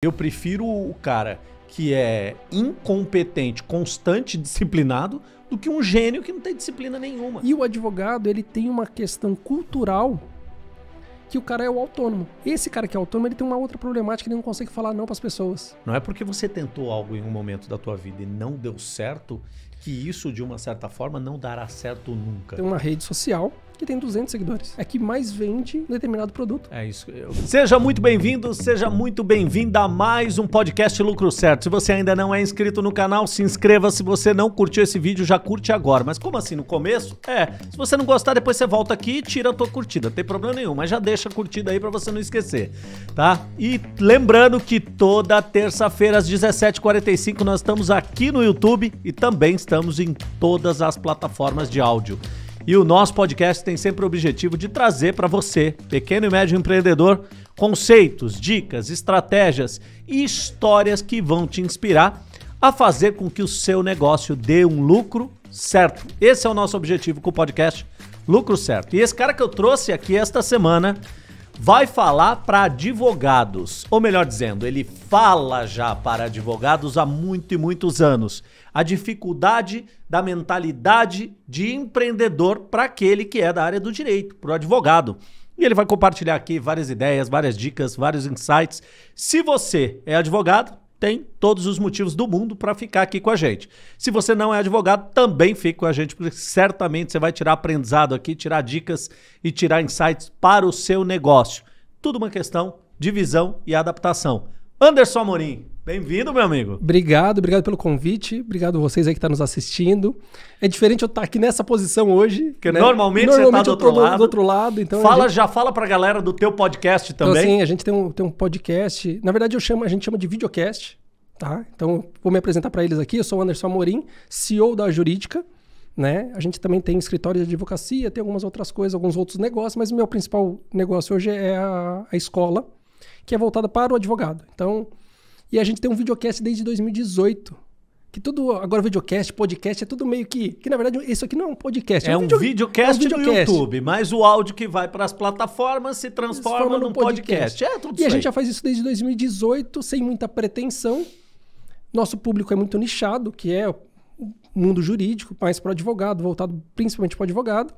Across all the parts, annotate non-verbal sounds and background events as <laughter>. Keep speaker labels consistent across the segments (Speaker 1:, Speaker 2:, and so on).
Speaker 1: Eu prefiro o cara que é incompetente, constante, <laughs> disciplinado, do que um gênio que não tem disciplina nenhuma.
Speaker 2: E o advogado, ele tem uma questão cultural que o cara é o autônomo. Esse cara que é autônomo, ele tem uma outra problemática, ele não consegue falar não para as pessoas.
Speaker 1: Não é porque você tentou algo em um momento da tua vida e não deu certo que isso de uma certa forma não dará certo nunca.
Speaker 2: Tem uma rede social que tem 200 seguidores. É que mais vende um determinado produto.
Speaker 1: É isso. Eu... Seja muito bem-vindo, seja muito bem-vinda a mais um podcast Lucro Certo. Se você ainda não é inscrito no canal, se inscreva. Se você não curtiu esse vídeo, já curte agora. Mas como assim no começo? É, se você não gostar, depois você volta aqui e tira a tua curtida. Não tem problema nenhum, mas já deixa a curtida aí para você não esquecer, tá? E lembrando que toda terça-feira às 17h45 nós estamos aqui no YouTube e também estamos em todas as plataformas de áudio. E o nosso podcast tem sempre o objetivo de trazer para você, pequeno e médio empreendedor, conceitos, dicas, estratégias e histórias que vão te inspirar a fazer com que o seu negócio dê um lucro certo. Esse é o nosso objetivo com o podcast Lucro Certo. E esse cara que eu trouxe aqui esta semana vai falar para advogados, ou melhor dizendo, ele fala já para advogados há muito e muitos anos. A dificuldade da mentalidade de empreendedor para aquele que é da área do direito, para o advogado. E ele vai compartilhar aqui várias ideias, várias dicas, vários insights. Se você é advogado, tem todos os motivos do mundo para ficar aqui com a gente. Se você não é advogado, também fique com a gente, porque certamente você vai tirar aprendizado aqui, tirar dicas e tirar insights para o seu negócio. Tudo uma questão de visão e adaptação. Anderson Amorim, bem-vindo, meu amigo.
Speaker 2: Obrigado, obrigado pelo convite. Obrigado a vocês aí que estão tá nos assistindo. É diferente eu estar tá aqui nessa posição hoje.
Speaker 1: Porque né? normalmente, normalmente você está do outro lado.
Speaker 2: Do outro lado então
Speaker 1: fala, gente... Já fala para a galera do teu podcast então, também.
Speaker 2: Então, sim, a gente tem um, tem um podcast. Na verdade, eu chamo, a gente chama de videocast. Tá? Então, vou me apresentar para eles aqui. Eu sou o Anderson Amorim, CEO da Jurídica. Né? A gente também tem escritório de advocacia, tem algumas outras coisas, alguns outros negócios, mas o meu principal negócio hoje é a, a escola, que é voltada para o advogado. Então, e a gente tem um videocast desde 2018. Que tudo, agora videocast, podcast, é tudo meio que. Que na verdade isso aqui não é um podcast.
Speaker 1: É, é um, video, videocast, é um videocast no YouTube, mas o áudio que vai para as plataformas se transforma, transforma num podcast. podcast. É
Speaker 2: tudo E a gente já faz isso desde 2018, sem muita pretensão. Nosso público é muito nichado, que é o mundo jurídico, mais para o advogado, voltado principalmente para o advogado.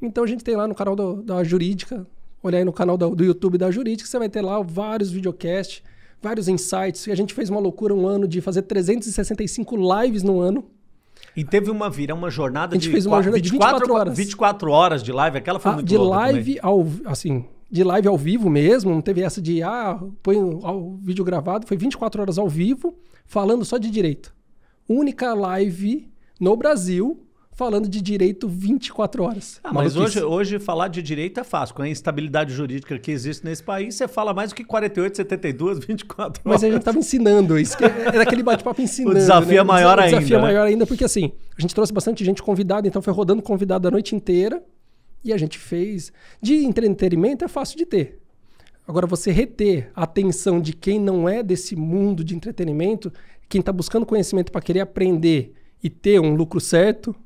Speaker 2: Então a gente tem lá no canal do, da Jurídica, olha aí no canal do, do YouTube da Jurídica, você vai ter lá vários videocasts, vários insights. A gente fez uma loucura um ano de fazer 365 lives no ano.
Speaker 1: E teve uma vira, uma jornada
Speaker 2: a gente de fez uma jornada 24, de 24 horas.
Speaker 1: 24 horas de live, aquela foi ah, muito
Speaker 2: De live ao assim, de live ao vivo mesmo, não teve essa de ah, põe o vídeo gravado, foi 24 horas ao vivo falando só de direito. Única live no Brasil falando de direito 24 horas.
Speaker 1: Ah, mas hoje, hoje falar de direito é fácil. Com a instabilidade jurídica que existe nesse país, você fala mais do que 48, 72, 24 horas.
Speaker 2: Mas a gente estava ensinando isso. Era aquele bate-papo ensinando.
Speaker 1: o desafio
Speaker 2: né?
Speaker 1: é maior ainda.
Speaker 2: O desafio
Speaker 1: né?
Speaker 2: é maior ainda, porque assim, a gente trouxe bastante gente convidada, então foi rodando convidado a noite inteira. E a gente fez. De entretenimento é fácil de ter. Agora, você reter a atenção de quem não é desse mundo de entretenimento, quem está buscando conhecimento para querer aprender e ter um lucro certo,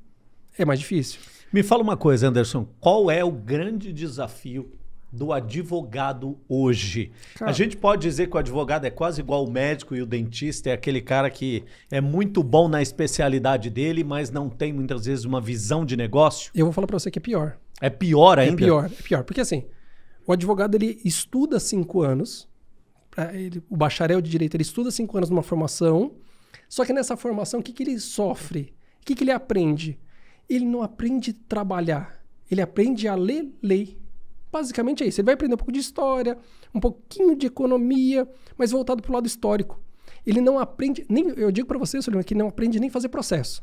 Speaker 2: é mais difícil.
Speaker 1: Me fala uma coisa, Anderson. Qual é o grande desafio do advogado hoje? Cara, a gente pode dizer que o advogado é quase igual o médico e o dentista, é aquele cara que é muito bom na especialidade dele, mas não tem muitas vezes uma visão de negócio?
Speaker 2: Eu vou falar para você que é pior.
Speaker 1: É pior ainda?
Speaker 2: É pior, é pior. Porque assim, o advogado ele estuda cinco anos, ele, o bacharel de direito ele estuda cinco anos numa formação, só que nessa formação o que, que ele sofre? O que, que ele aprende? Ele não aprende a trabalhar, ele aprende a ler lei. Basicamente é isso. Ele vai aprender um pouco de história, um pouquinho de economia, mas voltado para o lado histórico. Ele não aprende, nem eu digo para você, Solino, que não aprende nem fazer processo.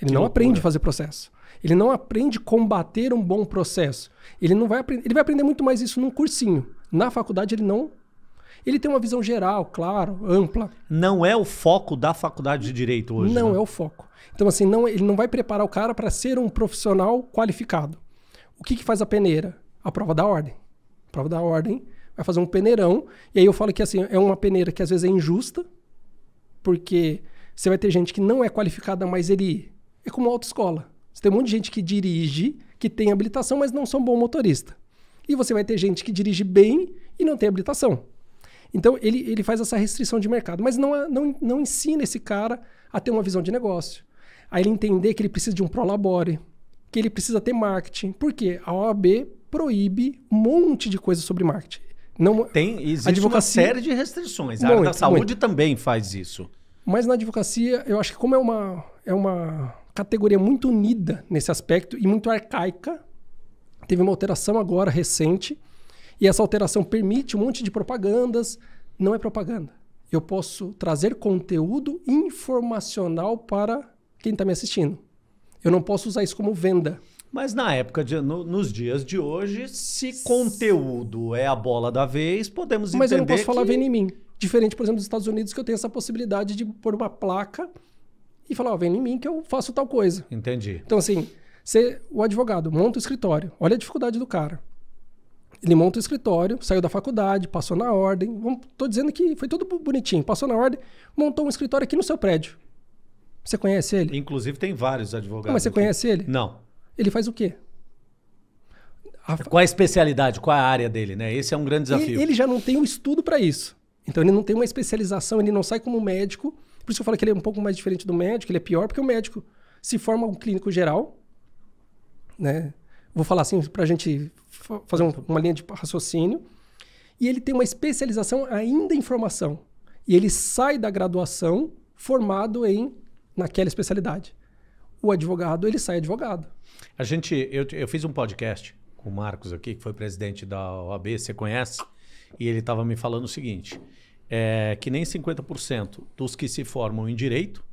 Speaker 2: Ele que não loucura. aprende a fazer processo. Ele não aprende a combater um bom processo. Ele não vai aprender, ele vai aprender muito mais isso num cursinho. Na faculdade ele não ele tem uma visão geral, claro, ampla.
Speaker 1: Não é o foco da faculdade de direito hoje.
Speaker 2: Não
Speaker 1: né?
Speaker 2: é o foco. Então assim, não, ele não vai preparar o cara para ser um profissional qualificado. O que, que faz a peneira? A prova da ordem. A prova da ordem vai fazer um peneirão. E aí eu falo que assim, é uma peneira que às vezes é injusta, porque você vai ter gente que não é qualificada, mas ele é como autoescola. Você tem um monte de gente que dirige, que tem habilitação, mas não são bom motorista. E você vai ter gente que dirige bem e não tem habilitação. Então, ele, ele faz essa restrição de mercado, mas não, não, não ensina esse cara a ter uma visão de negócio. A ele entender que ele precisa de um prolabore, que ele precisa ter marketing. Por quê? A OAB proíbe um monte de coisa sobre marketing. Não,
Speaker 1: Tem, existe advocacia, uma série de restrições. A área da saúde muito. também faz isso.
Speaker 2: Mas na advocacia, eu acho que como é uma, é uma categoria muito unida nesse aspecto e muito arcaica, teve uma alteração agora recente, e essa alteração permite um monte de propagandas. Não é propaganda. Eu posso trazer conteúdo informacional para quem está me assistindo. Eu não posso usar isso como venda.
Speaker 1: Mas na época, de, no, nos dias de hoje, se conteúdo é a bola da vez, podemos
Speaker 2: Mas
Speaker 1: entender. Mas eu
Speaker 2: não posso
Speaker 1: que...
Speaker 2: falar vem em mim. Diferente, por exemplo, dos Estados Unidos, que eu tenho essa possibilidade de pôr uma placa e falar, ó, vem em mim que eu faço tal coisa.
Speaker 1: Entendi.
Speaker 2: Então, assim, você, o advogado monta o escritório. Olha a dificuldade do cara. Ele monta o escritório, saiu da faculdade, passou na ordem. Estou dizendo que foi tudo bonitinho. Passou na ordem, montou um escritório aqui no seu prédio. Você conhece ele?
Speaker 1: Inclusive tem vários advogados.
Speaker 2: Não, mas você
Speaker 1: aqui.
Speaker 2: conhece ele?
Speaker 1: Não.
Speaker 2: Ele faz o quê?
Speaker 1: A... Qual a especialidade? Qual a área dele, né? Esse é um grande desafio.
Speaker 2: Ele, ele já não tem um estudo para isso. Então ele não tem uma especialização, ele não sai como médico. Por isso que eu falo que ele é um pouco mais diferente do médico, ele é pior, porque o médico se forma um clínico geral, né? Vou falar assim para a gente fazer um, uma linha de raciocínio. E ele tem uma especialização ainda em formação. E ele sai da graduação formado em naquela especialidade. O advogado, ele sai advogado.
Speaker 1: A gente, eu, eu fiz um podcast com o Marcos aqui, que foi presidente da OAB, você conhece? E ele estava me falando o seguinte: é, que nem 50% dos que se formam em direito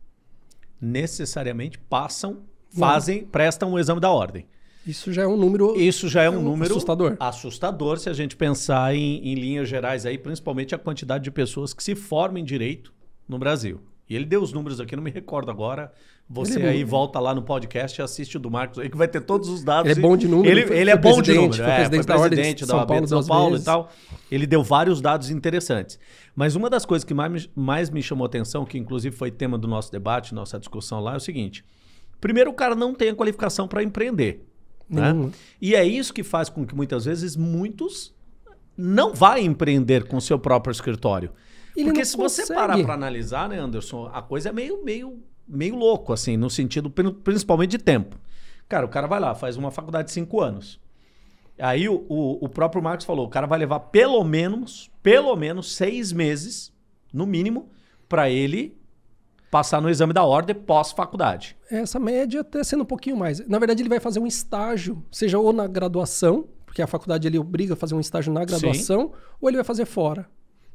Speaker 1: necessariamente passam, fazem, Não. prestam o exame da ordem.
Speaker 2: Isso já é um número.
Speaker 1: Isso já é um, número
Speaker 2: assustador.
Speaker 1: Assustador se a gente pensar em, em linhas gerais aí, principalmente a quantidade de pessoas que se formam em direito no Brasil. E ele deu os números aqui, não me recordo agora. Você é aí volta lá no podcast e assiste o do Marcos aí, que vai ter todos os dados.
Speaker 2: Ele é bom de número.
Speaker 1: Ele, ele é bom de número.
Speaker 2: Foi é, presidente, foi presidente da,
Speaker 1: da OAB de São Paulo e tal. Ele deu vários dados interessantes. Mas uma das coisas que mais, mais me chamou atenção, que inclusive foi tema do nosso debate, nossa discussão lá, é o seguinte. Primeiro, o cara não tem a qualificação para empreender. Né? E é isso que faz com que muitas vezes muitos não vá empreender com o seu próprio escritório. Ele Porque se consegue. você parar para analisar, né, Anderson, a coisa é meio, meio meio louco, assim, no sentido principalmente de tempo. Cara, o cara vai lá, faz uma faculdade de cinco anos. Aí o, o, o próprio Marcos falou: o cara vai levar pelo menos, pelo menos seis meses, no mínimo, para ele passar no exame da ordem pós-faculdade.
Speaker 2: Essa média até sendo um pouquinho mais. Na verdade, ele vai fazer um estágio, seja ou na graduação, porque a faculdade ele obriga a fazer um estágio na graduação, Sim. ou ele vai fazer fora.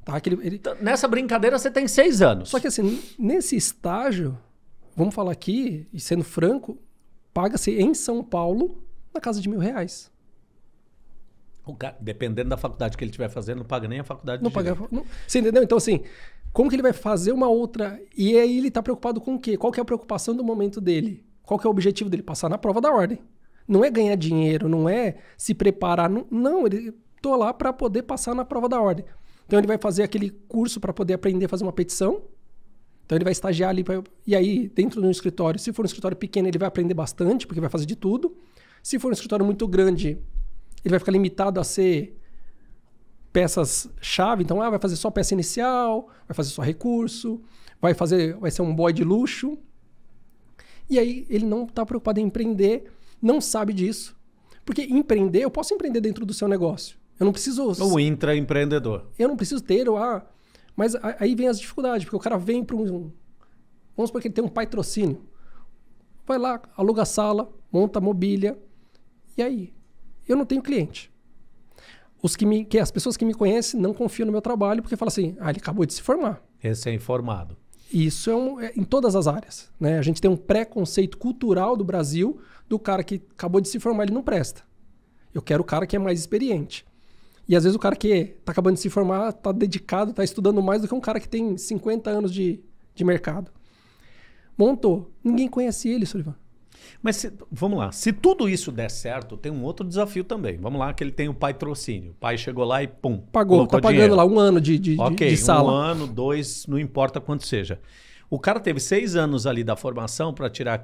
Speaker 2: Tá? Que ele, ele...
Speaker 1: Então, nessa brincadeira você tem seis anos.
Speaker 2: Só que assim, nesse estágio, vamos falar aqui, e sendo franco, paga-se em São Paulo na casa de mil reais.
Speaker 1: Cara, dependendo da faculdade que ele estiver fazendo, não paga nem a faculdade
Speaker 2: não de paga, não, Você entendeu? Então, assim, como que ele vai fazer uma outra. E aí ele está preocupado com o quê? Qual que é a preocupação do momento dele? Qual que é o objetivo dele? Passar na prova da ordem. Não é ganhar dinheiro, não é se preparar. Não, não ele tô lá para poder passar na prova da ordem. Então ele vai fazer aquele curso para poder aprender a fazer uma petição. Então ele vai estagiar ali. Pra... E aí, dentro do escritório, se for um escritório pequeno, ele vai aprender bastante, porque vai fazer de tudo. Se for um escritório muito grande, ele vai ficar limitado a ser peças-chave. Então, ah, vai fazer só peça inicial, vai fazer só recurso, vai fazer, vai ser um boy de luxo. E aí ele não está preocupado em empreender, não sabe disso. Porque empreender, eu posso empreender dentro do seu negócio. Eu não preciso.
Speaker 1: O intraempreendedor.
Speaker 2: Eu não preciso ter, ah, mas aí vem as dificuldades, porque o cara vem para um. Vamos supor que ele tem um patrocínio. Vai lá, aluga a sala, monta a mobília. E aí? Eu não tenho cliente. Os que me, que as pessoas que me conhecem não confiam no meu trabalho porque falam assim: ah, ele acabou de se formar.
Speaker 1: Recém-formado.
Speaker 2: Isso é, um, é, em todas as áreas. Né? A gente tem um preconceito cultural do Brasil do cara que acabou de se formar, ele não presta. Eu quero o cara que é mais experiente. E às vezes o cara que está acabando de se formar está dedicado, está estudando mais do que um cara que tem 50 anos de, de mercado. Montou. Ninguém conhece ele, Sullivan.
Speaker 1: Mas se, vamos lá, se tudo isso der certo, tem um outro desafio também. Vamos lá, que ele tem o patrocínio. O pai chegou lá e pum.
Speaker 2: Pagou, tá pagando dinheiro. lá um ano de, de,
Speaker 1: okay,
Speaker 2: de sala.
Speaker 1: Um ano, dois, não importa quanto seja. O cara teve seis anos ali da formação para tirar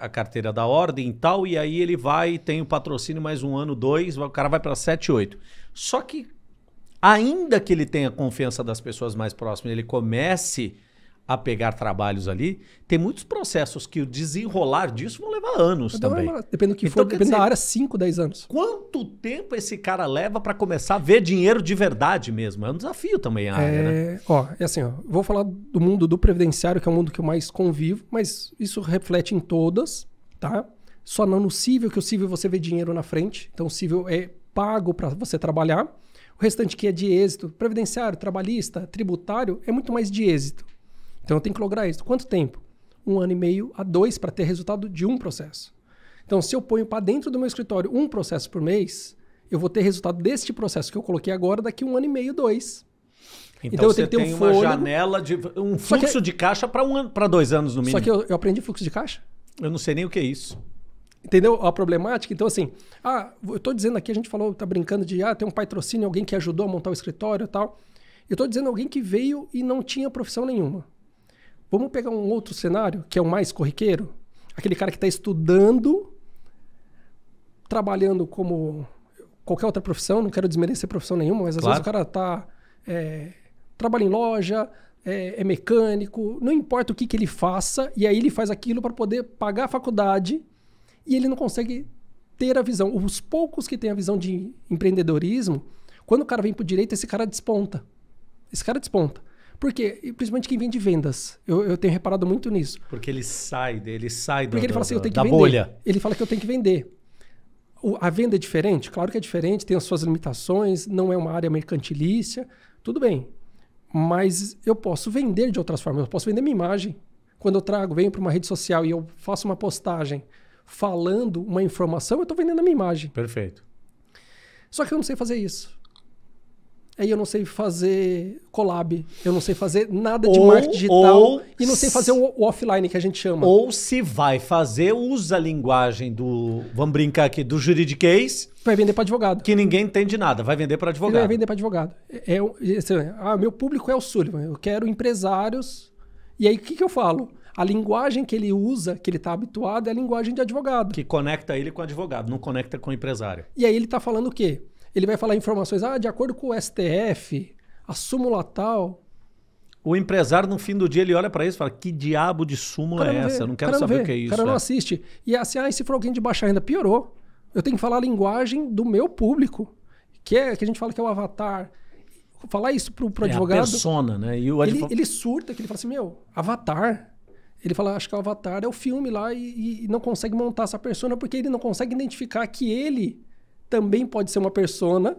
Speaker 1: a carteira da ordem e tal, e aí ele vai, tem o patrocínio mais um ano, dois, o cara vai para sete, oito. Só que ainda que ele tenha confiança das pessoas mais próximas, ele comece a pegar trabalhos ali, tem muitos processos que o desenrolar disso vão levar anos também.
Speaker 2: é- Depende do que
Speaker 1: Então,
Speaker 2: for, depende da
Speaker 1: dizer-
Speaker 2: área, 5, 10 anos.
Speaker 1: Quanto tempo esse cara leva para começar a ver dinheiro de verdade mesmo? É um desafio também a área, né?
Speaker 2: É, ó, é assim, ó, vou falar do mundo do previdenciário, que é o mundo que eu mais convivo, mas isso reflete em todas, tá? Só não no civil, que o civil você vê dinheiro na frente, então o civil é pago para você trabalhar. O restante que é de êxito, previdenciário, trabalhista, tributário, é muito mais de êxito. Então eu tenho que lograr isso. Quanto tempo? Um ano e meio a dois para ter resultado de um processo. Então, se eu ponho para dentro do meu escritório um processo por mês, eu vou ter resultado deste processo que eu coloquei agora daqui um ano e meio, dois.
Speaker 1: Então,
Speaker 2: então eu tenho que ter um
Speaker 1: tem uma
Speaker 2: fôlego.
Speaker 1: janela de um
Speaker 2: Só que-
Speaker 1: fluxo de caixa para um ano, para dois anos no mínimo.
Speaker 2: Só que eu, eu aprendi fluxo de caixa.
Speaker 1: Eu não sei nem o que é isso.
Speaker 2: Entendeu a problemática? Então, assim, ah, eu tô dizendo aqui, a gente falou, tá brincando de, ah, tem um patrocínio, alguém que ajudou a montar o escritório e tal. Eu tô dizendo alguém que veio e não tinha profissão nenhuma. Vamos pegar um outro cenário, que é o mais corriqueiro? Aquele cara que está estudando, trabalhando como qualquer outra profissão, não quero desmerecer profissão nenhuma, mas às
Speaker 1: Claro.
Speaker 2: vezes o cara tá, é, trabalha em loja, é, é mecânico, não importa o que, que ele faça, e aí ele faz aquilo para poder pagar a faculdade e ele não consegue ter a visão. Os poucos que têm a visão de empreendedorismo, quando o cara vem pro direito, esse cara desponta. Esse cara desponta. Por quê? E Principalmente quem vem de vendas. Eu, eu tenho reparado muito nisso.
Speaker 1: Porque ele sai, ele sai do,
Speaker 2: Porque ele fala assim, eu tenho que
Speaker 1: da
Speaker 2: vender.
Speaker 1: bolha.
Speaker 2: Ele fala que eu tenho que vender. O- a venda é diferente? Claro que é diferente, tem as suas limitações, não é uma área mercantilícia, tudo bem. Mas eu posso vender de outras formas, eu posso vender minha imagem. Quando eu trago, venho para uma rede social e eu faço uma postagem falando uma informação, eu estou vendendo a minha imagem.
Speaker 1: Perfeito.
Speaker 2: Só que eu não sei fazer isso. Aí eu não sei fazer collab, eu não sei fazer nada de
Speaker 1: Ou-
Speaker 2: marketing digital
Speaker 1: ou-
Speaker 2: e não sei fazer o, o offline que a gente chama.
Speaker 1: Ou se vai fazer, usa a linguagem do, vamos brincar aqui, do juridiquês,
Speaker 2: Vai vender para advogado.
Speaker 1: que ninguém entende nada, vai vender para
Speaker 2: Ele
Speaker 1: advogado.
Speaker 2: vai vender para advogado. É, é, esse- ah, meu público é o Sullivan. Eu quero empresários. E aí, o que, que eu falo? A linguagem que ele usa, que ele está habituado, é a linguagem de advogado.
Speaker 1: Que conecta ele com o advogado, não conecta com o empresário.
Speaker 2: E aí ele está falando o quê? Ele vai falar informações, ah, de acordo com o STF, a súmula tal.
Speaker 1: O empresário, no fim do dia, ele olha para isso e fala: que diabo de súmula é
Speaker 2: não
Speaker 1: essa?
Speaker 2: vê,
Speaker 1: Eu não quero
Speaker 2: cara
Speaker 1: saber
Speaker 2: vê,
Speaker 1: o que é isso.
Speaker 2: O cara não
Speaker 1: é.
Speaker 2: assiste. E assim, ah, e se for alguém de baixa renda, piorou. Eu tenho que falar a linguagem do meu público, que é que a gente fala que é o avatar. Falar isso pro, pro
Speaker 1: É a
Speaker 2: advogado.
Speaker 1: persona, né? E o
Speaker 2: ele,
Speaker 1: advogado.
Speaker 2: ele surta, que ele fala assim, meu, Avatar. Ele fala, acho que o Avatar é o filme lá e, e não consegue montar essa persona porque ele não consegue identificar que ele também pode ser uma persona,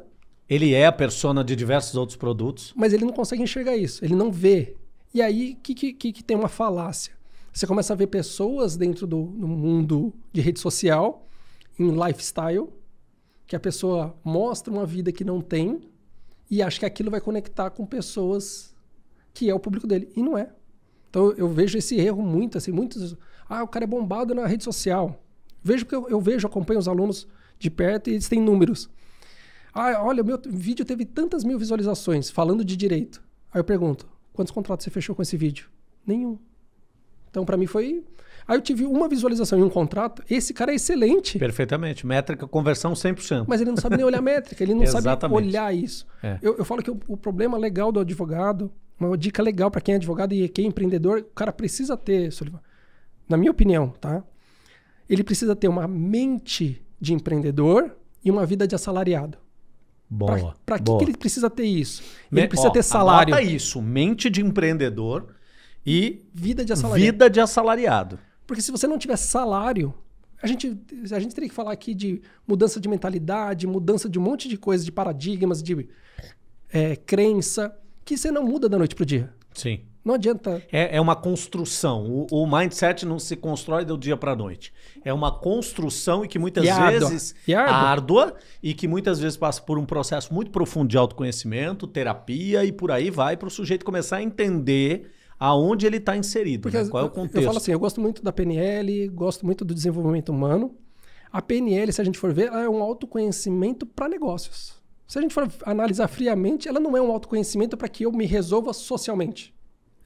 Speaker 1: Ele é a persona de diversos outros produtos.
Speaker 2: mas ele não consegue enxergar isso, ele não vê. E aí, o que, que, que, que tem uma falácia? Você começa a ver pessoas dentro do, do mundo de rede social, em lifestyle, que a pessoa mostra uma vida que não tem e acha que aquilo vai conectar com pessoas que é o público dele. E não é. Então eu vejo esse erro muito, assim, muitos. Ah, o cara é bombado na rede social. Vejo porque eu, eu vejo, acompanho os alunos de perto e eles têm números. Ah, olha, meu vídeo teve tantas mil visualizações falando de direito. Aí eu pergunto, quantos contratos você fechou com esse vídeo? Nenhum. Então, para mim foi. Aí eu tive uma visualização em um contrato. Esse cara é excelente,
Speaker 1: Perfeitamente. Métrica, conversão 100%.
Speaker 2: mas ele não sabe nem olhar métrica, ele não <laughs> sabe olhar isso.
Speaker 1: É.
Speaker 2: Eu, eu falo que o, o problema legal do advogado, uma dica legal para quem é advogado e quem é empreendedor, o cara precisa ter, Sullivan, na minha opinião, tá? Ele precisa ter uma mente de empreendedor e uma vida de assalariado.
Speaker 1: Boa.
Speaker 2: Para que, que ele precisa ter isso?
Speaker 1: Me-
Speaker 2: Ele precisa
Speaker 1: ó,
Speaker 2: ter salário.
Speaker 1: Anota isso. Mente de empreendedor e
Speaker 2: Vida de assalariado.
Speaker 1: vida de assalariado.
Speaker 2: Porque se você não tiver salário, a gente, a gente teria que falar aqui de mudança de mentalidade, mudança de um monte de coisas, de paradigmas, de é, crença, que você não muda da noite pro dia.
Speaker 1: Sim.
Speaker 2: Não adianta.
Speaker 1: É, é uma construção. O, o mindset não se constrói do dia para a noite. É uma construção e que muitas
Speaker 2: E árdua.
Speaker 1: vezes
Speaker 2: E árdua.
Speaker 1: árdua e que muitas vezes passa por um processo muito profundo de autoconhecimento, terapia e por aí vai para o sujeito começar a entender aonde ele está inserido,
Speaker 2: Porque
Speaker 1: né? qual é o contexto.
Speaker 2: Eu falo assim, eu gosto muito da PNL, gosto muito do desenvolvimento humano. A PNL, se a gente for ver, ela é um autoconhecimento para negócios. Se a gente for analisar friamente, ela não é um autoconhecimento para que eu me resolva socialmente.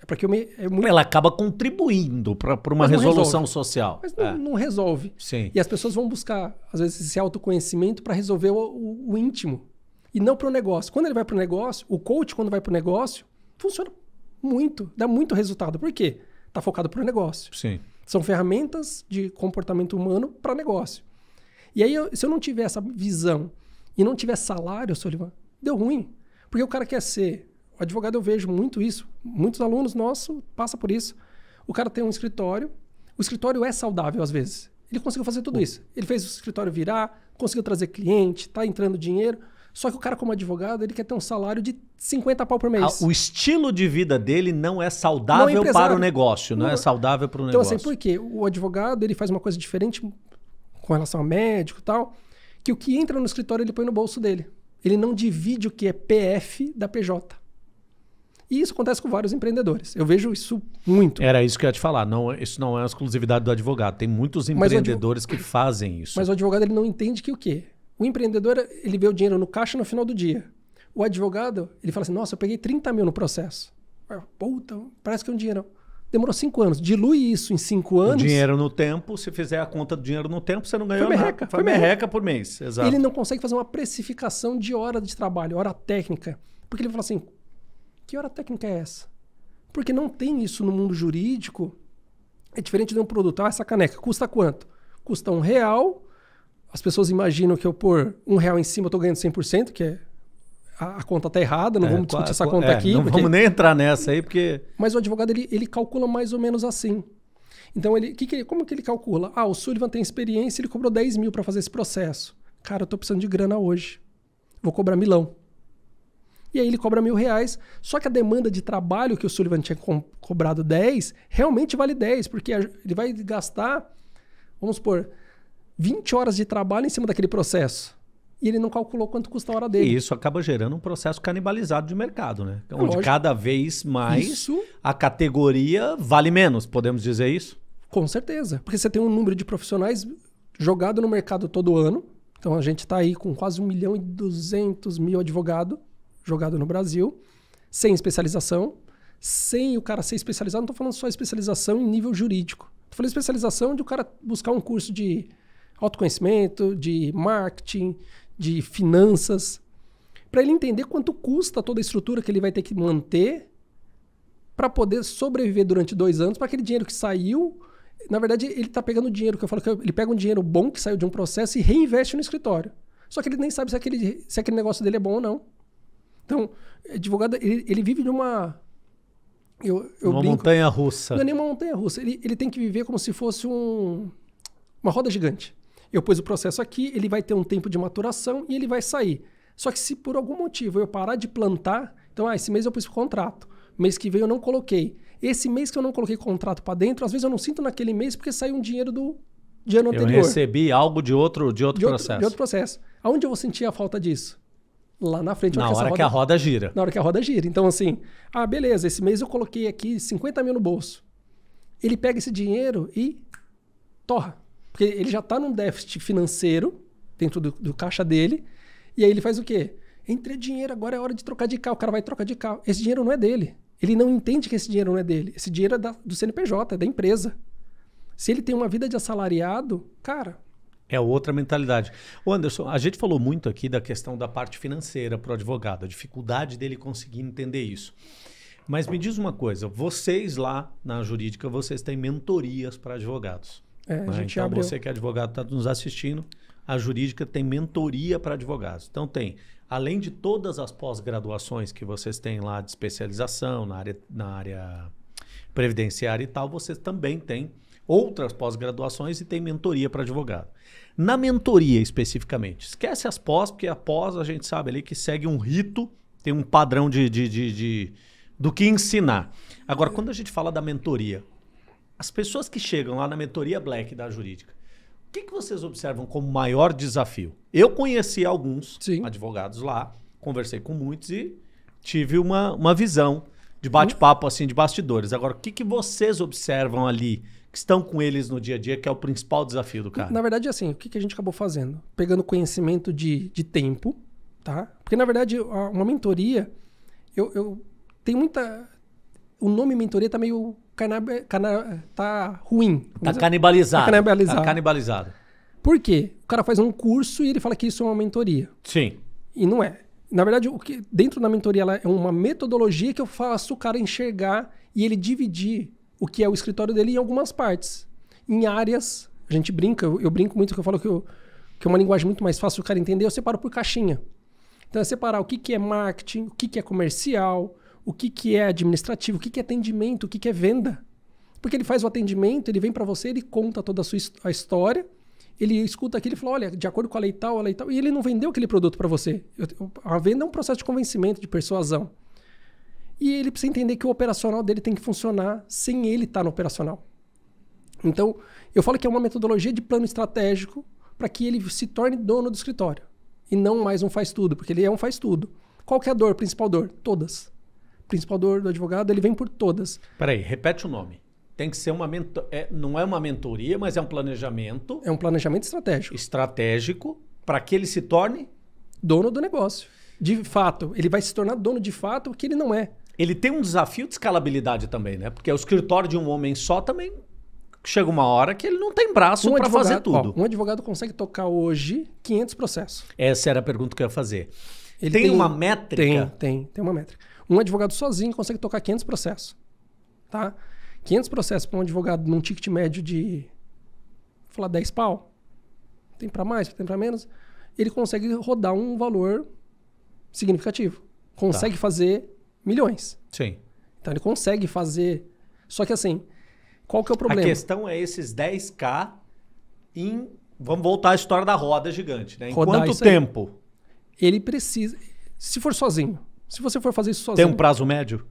Speaker 2: É para que eu me.
Speaker 1: Ela acaba contribuindo para uma resolução
Speaker 2: resolve.
Speaker 1: social.
Speaker 2: mas não,
Speaker 1: É.
Speaker 2: não resolve.
Speaker 1: Sim.
Speaker 2: E as pessoas vão buscar, às vezes, esse autoconhecimento para resolver o, o- o íntimo. e não para o negócio. Quando ele vai para o negócio, o coach, quando vai para o negócio, funciona muito, dá muito resultado. Por quê? Está focado para o negócio.
Speaker 1: Sim.
Speaker 2: São ferramentas de comportamento humano para negócio. E aí, eu, se eu não tiver essa visão e não tiver salário, Solivan, deu ruim. Porque o cara quer ser. Advogado, eu vejo muito isso. Muitos alunos nossos passam por isso. O cara tem um escritório. O escritório é saudável às vezes. Ele conseguiu fazer tudo isso. Ele fez o escritório virar, conseguiu trazer cliente, está entrando dinheiro. Só que o cara, como advogado, ele quer ter um salário de 50 pau por mês.
Speaker 1: Ah, o estilo de vida dele não é saudável não é para o negócio, não, não é saudável para o negócio.
Speaker 2: Então, assim, por quê? O advogado ele faz uma coisa diferente com relação a médico e tal, que o que entra no escritório ele põe no bolso dele. Ele não divide o que é PF da PJ. E isso acontece com vários empreendedores. Eu vejo isso muito.
Speaker 1: Era isso que eu ia te falar. Não, isso não é uma exclusividade do advogado. Tem muitos empreendedores que fazem isso.
Speaker 2: Mas o advogado ele não entende que o quê? O empreendedor, ele vê o dinheiro no caixa no final do dia. O advogado, ele fala assim, nossa, eu peguei 30 mil no processo. Puta, parece que é um dinheiro. Demorou cinco anos. Dilui isso em cinco anos.
Speaker 1: O dinheiro no tempo, se fizer a conta do dinheiro no tempo, você não ganhou foi merreca, nada. Foi, merreca, merreca por mês. Exato.
Speaker 2: Ele não consegue fazer uma precificação de hora de trabalho, hora técnica. Porque ele fala assim: que hora técnica é essa? Porque não tem isso no mundo jurídico. É diferente de um produto. Ah, essa caneca custa quanto? Custa um real as pessoas imaginam que eu pôr um real em cima eu estou ganhando 100%, que é a, conta está errada, não é, vamos discutir essa conta é, aqui.
Speaker 1: Não porque... vamos nem entrar nessa aí, porque...
Speaker 2: Mas o advogado, ele, ele calcula mais ou menos assim. Então, ele, que que como que ele calcula? Ah, o Sullivan tem experiência, ele cobrou 10 mil para fazer esse processo. Cara, eu estou precisando de grana hoje. Vou cobrar milão. E aí ele cobra mil reais. Só que a demanda de trabalho que o Sullivan tinha co cobrado 10, realmente vale 10, porque ele vai gastar, vamos supor, 20 horas de trabalho em cima daquele processo. E ele não calculou quanto custa a hora dele.
Speaker 1: E isso acaba gerando um processo canibalizado de mercado, né? É Onde lógico. cada vez mais isso... a categoria vale menos, podemos dizer isso?
Speaker 2: Com certeza. Porque você tem um número de profissionais jogado no mercado todo ano. Então a gente está aí com quase 1 milhão e 200 mil advogados jogado no Brasil, sem especialização. Sem o cara ser especializado, não estou falando só especialização em nível jurídico. Estou falando especialização de o cara buscar um curso de autoconhecimento, de marketing, de finanças, para ele entender quanto custa toda a estrutura que ele vai ter que manter para poder sobreviver durante dois anos, para aquele dinheiro que saiu. Na verdade, ele está pegando dinheiro, que eu falo que ele pega um dinheiro bom que saiu de um processo e reinveste no escritório. Só que ele nem sabe se aquele, se aquele negócio dele é bom ou não. Então, advogado, ele, ele vive de uma.
Speaker 1: Eu, eu uma brinco, montanha russa.
Speaker 2: Não é nem uma montanha russa. Ele, ele tem que viver como se fosse um, uma roda gigante. Eu pus o processo aqui, ele vai ter um tempo de maturação e ele vai sair. Só que se por algum motivo eu parar de plantar, então, ah, esse mês eu pus o contrato, mês que vem eu não coloquei. Esse mês que eu não coloquei contrato para dentro, às vezes eu não sinto naquele mês porque saiu um dinheiro do de ano anterior.
Speaker 1: Eu recebi algo de outro, de outro
Speaker 2: de
Speaker 1: processo.
Speaker 2: Outro, de outro processo. Aonde eu vou sentir a falta disso? Lá na frente.
Speaker 1: Na hora, roda, que a roda gira.
Speaker 2: Na hora que a roda gira. Então, assim, ah, beleza, esse mês eu coloquei aqui 50 mil no bolso. Ele pega esse dinheiro e torra. Porque ele já está num déficit financeiro dentro do, do, caixa dele. E aí ele faz o quê? Entre dinheiro, agora é hora de trocar de carro. O cara vai trocar de carro. Esse dinheiro não é dele. Ele não entende que esse dinheiro não é dele. Esse dinheiro é da, do CNPJ, é da empresa. Se ele tem uma vida de assalariado, cara.
Speaker 1: É outra mentalidade. O Anderson, a gente falou muito aqui da questão da parte financeira para o advogado, a dificuldade dele conseguir entender isso. Mas me diz uma coisa: vocês lá na jurídica, vocês têm mentorias para advogados.
Speaker 2: É, a gente
Speaker 1: então,
Speaker 2: abre...
Speaker 1: você que é advogado está nos assistindo, a jurídica tem mentoria para advogados. Então tem, além de todas as pós-graduações que vocês têm lá de especialização na área, na área previdenciária e tal, vocês também têm outras pós-graduações e tem mentoria para advogado. Na mentoria especificamente, esquece as pós, porque a pós a gente sabe ali que segue um rito, tem um padrão de, de, de, de do que ensinar. Agora, quando a gente fala da mentoria, as pessoas que chegam lá na mentoria Black da jurídica, o que, que vocês observam como maior desafio? Eu conheci alguns Sim. advogados lá, conversei com muitos e tive uma, uma visão de bate-papo assim de bastidores. Agora, o que, que vocês observam ali que estão com eles no dia a dia, que é o principal desafio do cara?
Speaker 2: Na verdade, assim, o que, que a gente acabou fazendo? Pegando conhecimento de, de tempo, tá? Porque, na verdade, uma mentoria, eu, eu tenho muita. O nome mentoria tá meio canab... Cana... tá ruim.
Speaker 1: Tá canibalizado.
Speaker 2: Tá canibalizado. Tá
Speaker 1: canibalizado.
Speaker 2: Por quê? O cara faz um curso e ele fala que isso é uma mentoria.
Speaker 1: Sim.
Speaker 2: E não é. Na verdade, o que dentro da mentoria ela é uma metodologia que eu faço o cara enxergar e ele dividir o que é o escritório dele em algumas partes. Em áreas, a gente brinca, eu, eu brinco muito que eu falo que, eu, que é uma linguagem muito mais fácil do cara entender, eu separo por caixinha. Então é separar o que, que é marketing, o que, que é comercial, o que, que é administrativo, o que, que é atendimento, o que, que é venda. Porque ele faz o atendimento, ele vem para você, ele conta toda a sua a história, ele escuta aquilo e fala, olha, de acordo com a lei tal, a lei tal, e ele não vendeu aquele produto para você. A venda é um processo de convencimento, de persuasão. E ele precisa entender que o operacional dele tem que funcionar sem ele estar tá no operacional. Então, eu falo que é uma metodologia de plano estratégico para que ele se torne dono do escritório. E não mais um faz tudo, porque ele é um faz tudo. Qual que é a dor, principal dor? Todas. Principal dor do advogado, ele vem por todas.
Speaker 1: Peraí, repete o nome. Tem que ser uma é, não é uma mentoria, mas é um planejamento.
Speaker 2: É um planejamento estratégico.
Speaker 1: Estratégico para que ele se torne
Speaker 2: dono do negócio. De fato, ele vai se tornar dono de fato, o que ele não é.
Speaker 1: Ele tem um desafio de escalabilidade também, né? Porque o escritório de um homem só também chega uma hora que ele não tem braço um para fazer tudo.
Speaker 2: Ó, um advogado consegue tocar hoje 500 processos.
Speaker 1: Essa era a pergunta que eu ia fazer. Ele tem, tem uma métrica?
Speaker 2: Tem, tem, tem uma métrica. Um advogado sozinho consegue tocar 500 processos. Tá? 500 processos para um advogado num ticket médio de, vou falar 10 pau, tem para mais, tem para menos, ele consegue rodar um valor significativo. Consegue tá. fazer milhões.
Speaker 1: Sim.
Speaker 2: Então ele consegue fazer. Só que assim, qual que é o problema?
Speaker 1: A questão é esses 10k em. Vamos voltar à história da roda gigante, né? Em Rodar quanto tempo?
Speaker 2: Aí. Ele precisa. Se for sozinho. Se você for fazer isso sozinho.
Speaker 1: Tem um prazo médio?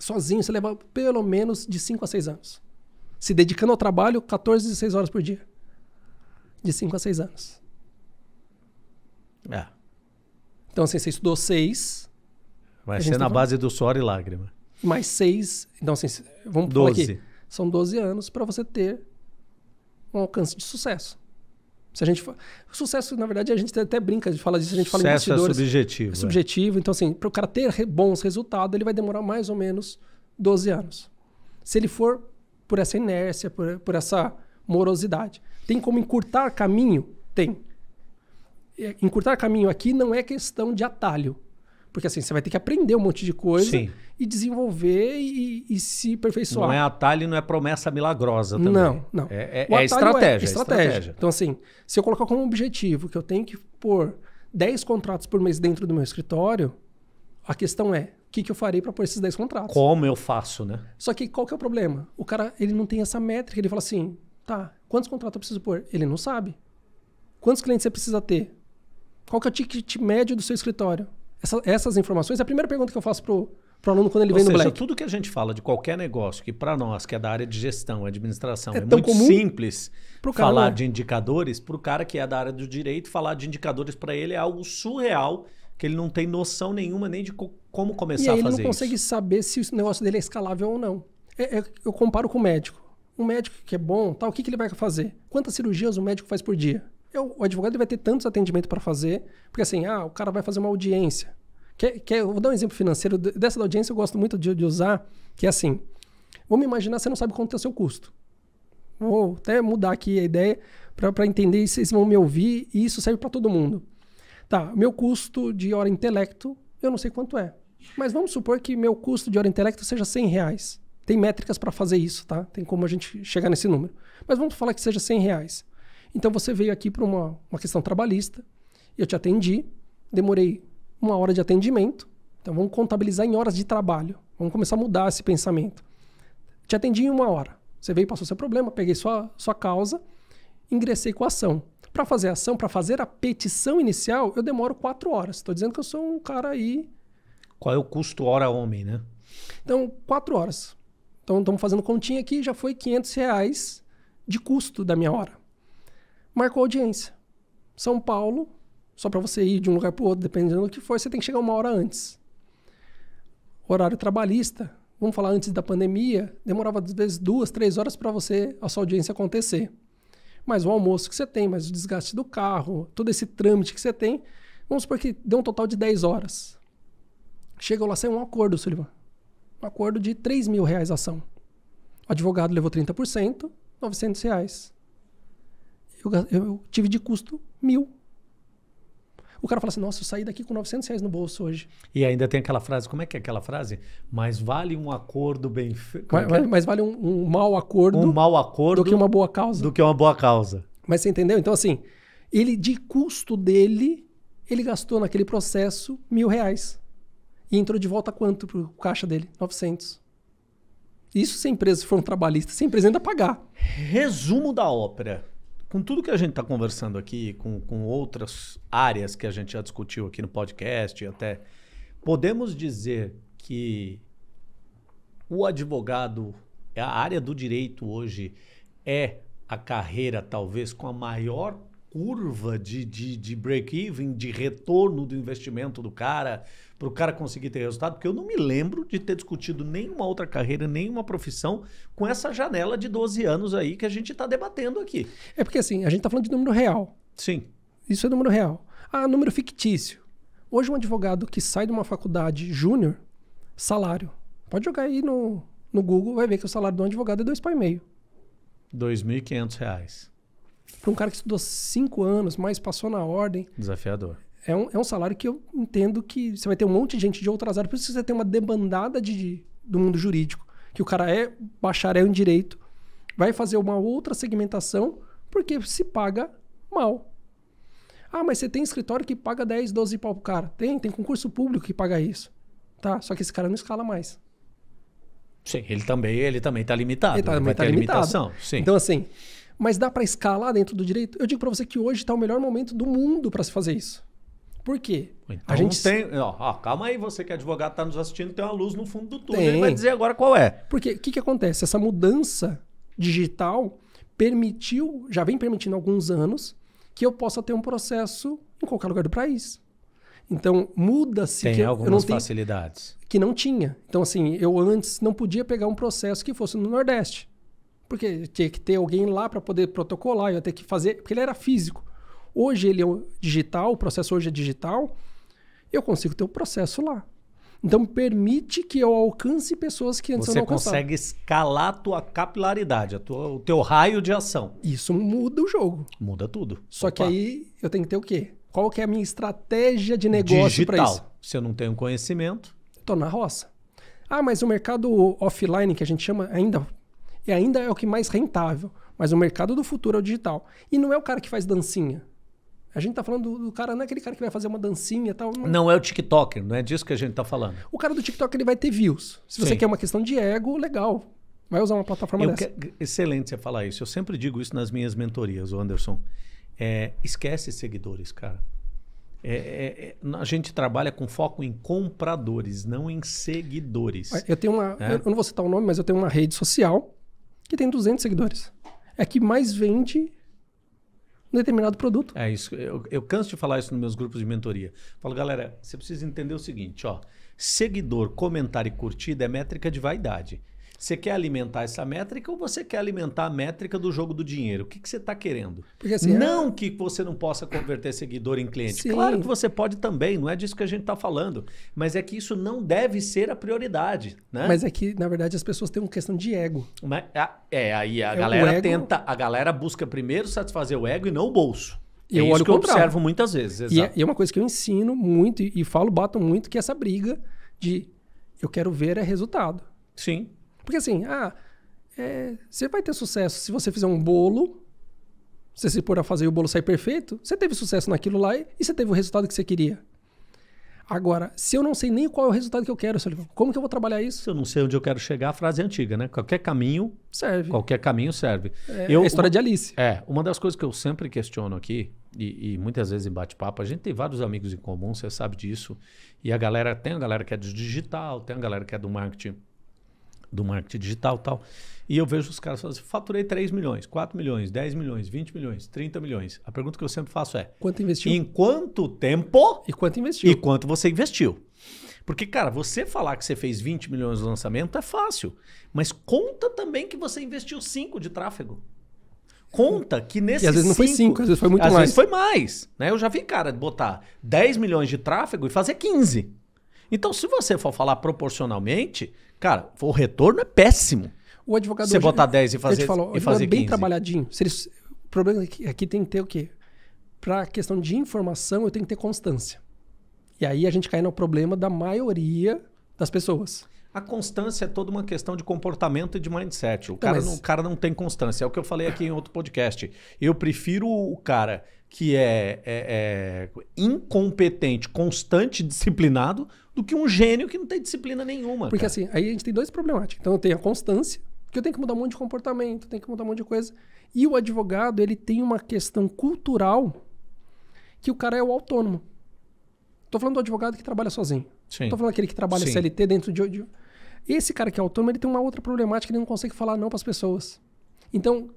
Speaker 2: Sozinho, você leva pelo menos de 5 a 6 anos. Se dedicando ao trabalho, 14, 16 horas por dia. De 5 a 6 anos.
Speaker 1: É.
Speaker 2: Então, assim, você estudou 6.
Speaker 1: Vai ser na tá base do suor e lágrima.
Speaker 2: Mais 6. Então, assim, vamos 12. aqui. São 12 anos para você ter um alcance de sucesso. Se a gente for... Sucesso, na verdade, a gente até brinca de falar disso, a gente fala
Speaker 1: Sucesso em investidores. é subjetivo. É
Speaker 2: subjetivo. É. Então, assim, para o cara ter bons resultados, ele vai demorar mais ou menos 12 anos. Se ele for por essa inércia, por, por essa morosidade. Tem como encurtar caminho? Tem. Encurtar caminho aqui não é questão de atalho. Porque assim, você vai ter que aprender um monte de coisa Sim. e desenvolver e, e, se aperfeiçoar.
Speaker 1: Não é atalho, não é promessa milagrosa também.
Speaker 2: Não, não.
Speaker 1: É, é, é estratégia, é
Speaker 2: estratégia. estratégia. Então assim, se eu colocar como objetivo que eu tenho que pôr 10 contratos por mês dentro do meu escritório, a questão é, o que, que eu farei para pôr esses 10 contratos?
Speaker 1: Como eu faço, né?
Speaker 2: Só que qual que é o problema? O cara, ele não tem essa métrica, ele fala assim, tá, quantos contratos eu preciso pôr? Ele não sabe. Quantos clientes você precisa ter? Qual que é o ticket médio do seu escritório? Essa, essas informações é a primeira pergunta que eu faço pro, pro aluno quando ele
Speaker 1: Ou
Speaker 2: vem
Speaker 1: seja,
Speaker 2: no Black.
Speaker 1: tudo que a gente fala de qualquer negócio, que para nós, que é da área de gestão, administração, é, é muito simples falar é. de indicadores, para o cara que é da área do direito, falar de indicadores para ele é algo surreal, que ele não tem noção nenhuma nem de co como começar
Speaker 2: e aí
Speaker 1: a fazer
Speaker 2: ele não consegue
Speaker 1: isso.
Speaker 2: saber se o negócio dele é escalável ou não. É, é, eu comparo com o médico. Um médico que é bom, tal, o que, que ele vai fazer? Quantas cirurgias o médico faz por dia? Eu, o advogado vai ter tantos atendimentos para fazer, porque assim, ah, o cara vai fazer uma audiência. Quer, quer, vou dar um exemplo financeiro. Dessa audiência eu gosto muito de, de usar, que é assim. Vamos imaginar você não sabe quanto é o seu custo. Vou até mudar aqui a ideia para entender se vocês vão me ouvir e isso serve para todo mundo. Tá, meu custo de hora intelecto, eu não sei quanto é. Mas vamos supor que meu custo de hora intelecto seja 100 reais. Tem métricas para fazer isso, tá? Tem como a gente chegar nesse número. Mas vamos falar que seja 100 reais. Então você veio aqui para uma, uma questão trabalhista, eu te atendi, demorei uma hora de atendimento. Então vamos contabilizar em horas de trabalho. Vamos começar a mudar esse pensamento. Te atendi em uma hora. Você veio, passou seu problema, peguei sua, sua causa, ingressei com a ação. Para fazer a ação, para fazer a petição inicial, eu demoro quatro horas. Estou dizendo que eu sou um cara aí.
Speaker 1: Qual é o custo hora homem, né?
Speaker 2: Então, quatro horas. Então, estamos fazendo continha aqui, já foi 500 reais de custo da minha hora. Marcou audiência. São Paulo, só para você ir de um lugar para o outro, dependendo do que for, você tem que chegar uma hora antes. Horário trabalhista, vamos falar antes da pandemia, demorava às vezes duas, três horas para você, a sua audiência acontecer. Mas o almoço que você tem, mas o desgaste do carro, todo esse trâmite que você tem, vamos supor que deu um total de 10 horas. Chegou lá, saiu um acordo, Sullivan. Um acordo de 3 mil reais a ação. O advogado levou 30%, 900 reais. Eu, eu tive de custo mil. O cara fala assim, nossa, eu saí daqui com 900 reais no bolso hoje.
Speaker 1: E ainda tem aquela frase, como é que é aquela frase? Mais vale um acordo bem feito.
Speaker 2: Mas, mas- mas vale um, um mau acordo
Speaker 1: Um mau acordo
Speaker 2: do que uma boa causa.
Speaker 1: do que uma boa causa.
Speaker 2: Mas você entendeu? Então, assim, ele, de custo dele, ele gastou naquele processo mil reais. E entrou de volta quanto pro caixa dele? 900. Isso se a empresa for um trabalhista, se a empresa ainda pagar.
Speaker 1: Resumo da ópera. Com tudo que a gente está conversando aqui, com, com outras áreas que a gente já discutiu aqui no podcast, até podemos dizer que o advogado, a área do direito hoje é a carreira talvez com a maior curva de, de, de break-even, de retorno do investimento do cara, para o cara conseguir ter resultado, porque eu não me lembro de ter discutido nenhuma outra carreira, nenhuma profissão com essa janela de 12 anos aí que a gente está debatendo aqui.
Speaker 2: É porque, assim, a gente tá falando de número real.
Speaker 1: Sim.
Speaker 2: Isso é número real. Ah, número fictício. Hoje, um advogado que sai de uma faculdade júnior, salário. Pode jogar aí no, no Google, vai ver que o salário de um advogado é dois pau e meio.
Speaker 1: 2.500 reais.
Speaker 2: Para um cara que estudou cinco anos, mas passou na ordem,
Speaker 1: Desafiador.
Speaker 2: É um, é um salário que eu entendo que você vai ter um monte de gente de outras áreas. Por isso que você tem uma debandada de, do mundo jurídico. Que o cara é bacharel em direito, vai fazer uma outra segmentação, porque se paga mal. Ah, mas você tem escritório que paga 10, 12 pau pro cara. Tem, tem concurso público que paga isso. Tá? Só que esse cara não escala mais.
Speaker 1: Sim, ele também ele também está limitado.
Speaker 2: Ele tá-
Speaker 1: vai
Speaker 2: tá
Speaker 1: ter
Speaker 2: limitado.
Speaker 1: limitação. Sim.
Speaker 2: Então, assim, mas dá para escalar dentro do direito? Eu digo para você que hoje está o melhor momento do mundo para se fazer isso. Por quê?
Speaker 1: Então
Speaker 2: a gente
Speaker 1: tem. Ó, ó, calma aí, você que é advogado, está nos assistindo, tem uma luz no fundo do túnel.
Speaker 2: Tem.
Speaker 1: Ele vai dizer agora qual é.
Speaker 2: Porque o que, que acontece? Essa mudança digital permitiu, já vem permitindo há alguns anos, que eu possa ter um processo em qualquer lugar do país. Então, muda-se
Speaker 1: Tem
Speaker 2: que eu não
Speaker 1: algumas
Speaker 2: tenho,
Speaker 1: facilidades.
Speaker 2: que não tinha. Então, assim, eu antes não podia pegar um processo que fosse no Nordeste. Porque tinha que ter alguém lá para poder protocolar, eu ia ter que fazer, porque ele era físico. Hoje ele é digital, o processo hoje é digital, eu consigo ter o processo lá. Então permite que eu alcance pessoas que antes eu
Speaker 1: Você
Speaker 2: não alcançava.
Speaker 1: consegue escalar a tua capilaridade, a tua, o teu raio de ação.
Speaker 2: Isso muda o jogo.
Speaker 1: Muda tudo.
Speaker 2: Só que
Speaker 1: Opa.
Speaker 2: aí eu tenho que ter o quê? Qual que é a minha estratégia de negócio para isso?
Speaker 1: digital. Se eu não tenho conhecimento,
Speaker 2: Tô na roça. Ah, mas o mercado offline, que a gente chama ainda, e ainda é o que mais rentável. Mas o mercado do futuro é o digital. E não é o cara que faz dancinha. A gente tá falando do, do cara, não é aquele cara que vai fazer uma dancinha e tal. não.
Speaker 1: não é o TikToker, não é disso que a gente está falando.
Speaker 2: O cara do TikTok ele vai ter views. Se você
Speaker 1: Sim.
Speaker 2: quer uma questão de ego, legal. Vai usar uma plataforma
Speaker 1: Eu
Speaker 2: dessa.
Speaker 1: que- Excelente você falar isso. Eu sempre digo isso nas minhas mentorias, Anderson. É, esquece seguidores, cara. É, é, é, a gente trabalha com foco em compradores, não em seguidores.
Speaker 2: Eu tenho uma.
Speaker 1: É.
Speaker 2: Eu não vou citar o nome, mas eu tenho uma rede social que tem 200 seguidores. É que mais vende um determinado produto.
Speaker 1: É isso. Eu, eu canso de falar isso nos meus grupos de mentoria. Falo, galera, você precisa entender o seguinte, ó. Seguidor, comentário e curtida é métrica de vaidade. Você quer alimentar essa métrica ou você quer alimentar a métrica do jogo do dinheiro? O que, que você está querendo?
Speaker 2: Assim,
Speaker 1: não que você não possa converter seguidor em cliente.
Speaker 2: Sim.
Speaker 1: Claro que você pode também, não é disso que a gente está falando. Mas é que isso não deve ser a prioridade. Né?
Speaker 2: Mas é que, na verdade, as pessoas têm uma questão de ego.
Speaker 1: Mas, a- é, aí a
Speaker 2: É,
Speaker 1: galera tenta, a galera busca primeiro satisfazer o ego e não o bolso.
Speaker 2: E
Speaker 1: é
Speaker 2: eu
Speaker 1: isso
Speaker 2: olho
Speaker 1: que eu
Speaker 2: contrário.
Speaker 1: observo muitas vezes.
Speaker 2: E é, e é uma coisa que eu ensino muito e, e falo, bato muito, que é essa briga de eu quero ver é resultado.
Speaker 1: Sim.
Speaker 2: Porque assim, ah, é, você vai ter sucesso se você fizer um bolo, você se pôr a fazer e o bolo sair perfeito, você teve sucesso naquilo lá e, e você teve o resultado que você queria. Agora, se eu não sei nem qual é o resultado que eu quero, como que eu vou trabalhar isso?
Speaker 1: Se eu não sei onde eu quero chegar, a frase é antiga, né? Qualquer caminho,
Speaker 2: Serve.
Speaker 1: qualquer caminho serve.
Speaker 2: É
Speaker 1: eu,
Speaker 2: a história de Alice.
Speaker 1: É, uma das coisas que eu sempre questiono aqui, e, e muitas vezes em bate-papo, a gente tem vários amigos em comum, você sabe disso. E a galera, tem a galera que é do digital, tem a galera que é do marketing, do marketing digital e tal. E eu vejo os caras falando assim, faturei 3 milhões, 4 milhões, 10 milhões, 20 milhões, 30 milhões. A pergunta que eu sempre faço é,
Speaker 2: Quanto investiu?
Speaker 1: em quanto tempo
Speaker 2: E quanto investiu?
Speaker 1: e quanto você investiu. Porque, cara, você falar que você fez 20 milhões no lançamento é fácil. Mas conta também que você investiu 5 de tráfego. Conta que nesse
Speaker 2: E às vezes não foi
Speaker 1: cinco-
Speaker 2: cinco, às vezes foi muito
Speaker 1: às
Speaker 2: mais.
Speaker 1: vezes foi mais. Né? Eu já vi cara botar 10 milhões de tráfego e fazer 15. Então, se você for falar proporcionalmente, cara, o retorno é péssimo.
Speaker 2: O advogado
Speaker 1: Você
Speaker 2: hoje-
Speaker 1: botar 10 e fazer- e fazer
Speaker 2: bem
Speaker 1: 15.
Speaker 2: trabalhadinho. Se eles, o problema é que aqui tem que ter o quê? para a questão de informação, eu tenho que ter constância. E aí a gente cai no problema da maioria das pessoas.
Speaker 1: A constância é toda uma questão de comportamento e de mindset. O,
Speaker 2: Então,
Speaker 1: cara,
Speaker 2: mas-
Speaker 1: não, o cara não tem constância. É o que eu falei aqui em outro podcast. Eu prefiro o cara que é, é- é incompetente, constante, disciplinado, do que um gênio que não tem disciplina nenhuma.
Speaker 2: Porque
Speaker 1: cara.
Speaker 2: assim, aí a gente tem dois problemáticos. Então eu tenho a constância, que eu tenho que mudar um monte de comportamento, tenho que mudar um monte de coisa. E o advogado, ele tem uma questão cultural que o cara é o autônomo. Tô falando do advogado que trabalha sozinho.
Speaker 1: Sim.
Speaker 2: Tô falando aquele que trabalha
Speaker 1: Sim.
Speaker 2: CLT dentro de, de. Esse cara que é autônomo, ele tem uma outra problemática, ele não consegue falar não para as pessoas. Então,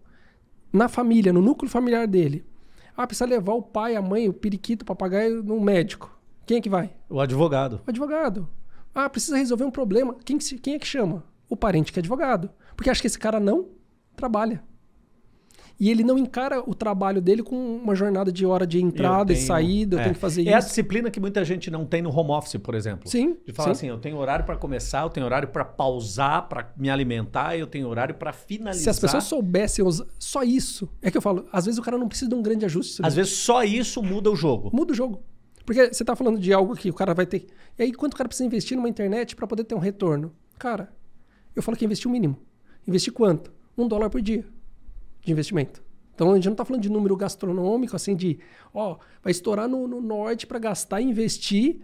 Speaker 2: na família, no núcleo familiar dele, ah, precisa levar o pai, a mãe, o periquito, o papagaio no médico. Quem é que vai?
Speaker 1: O advogado.
Speaker 2: O advogado. Ah, precisa resolver um problema. Quem, quem é que chama? O parente que é advogado. Porque acha que esse cara não trabalha. E ele não encara o trabalho dele com uma jornada de hora de entrada
Speaker 1: Eu
Speaker 2: e saída, eu
Speaker 1: é.
Speaker 2: tenho que fazer
Speaker 1: É a
Speaker 2: isso.
Speaker 1: disciplina que muita gente não tem no home office, por exemplo.
Speaker 2: Sim,
Speaker 1: De falar
Speaker 2: sim.
Speaker 1: assim, eu tenho horário para começar, eu tenho horário para pausar, para me alimentar, eu tenho horário para finalizar.
Speaker 2: Se as pessoas soubessem usar só isso, é que eu falo, às vezes o cara não precisa de um grande ajuste.
Speaker 1: Às vezes só isso muda o jogo.
Speaker 2: Muda o jogo. Porque você tá falando de algo que o cara vai ter. E aí, quanto o cara precisa investir numa internet para poder ter um retorno? Cara, eu falo que investir o mínimo. Investir quanto? Um dólar por dia de investimento. Então a gente não tá falando de número gastronômico, assim, de ó, vai estourar no, no norte para gastar e investir,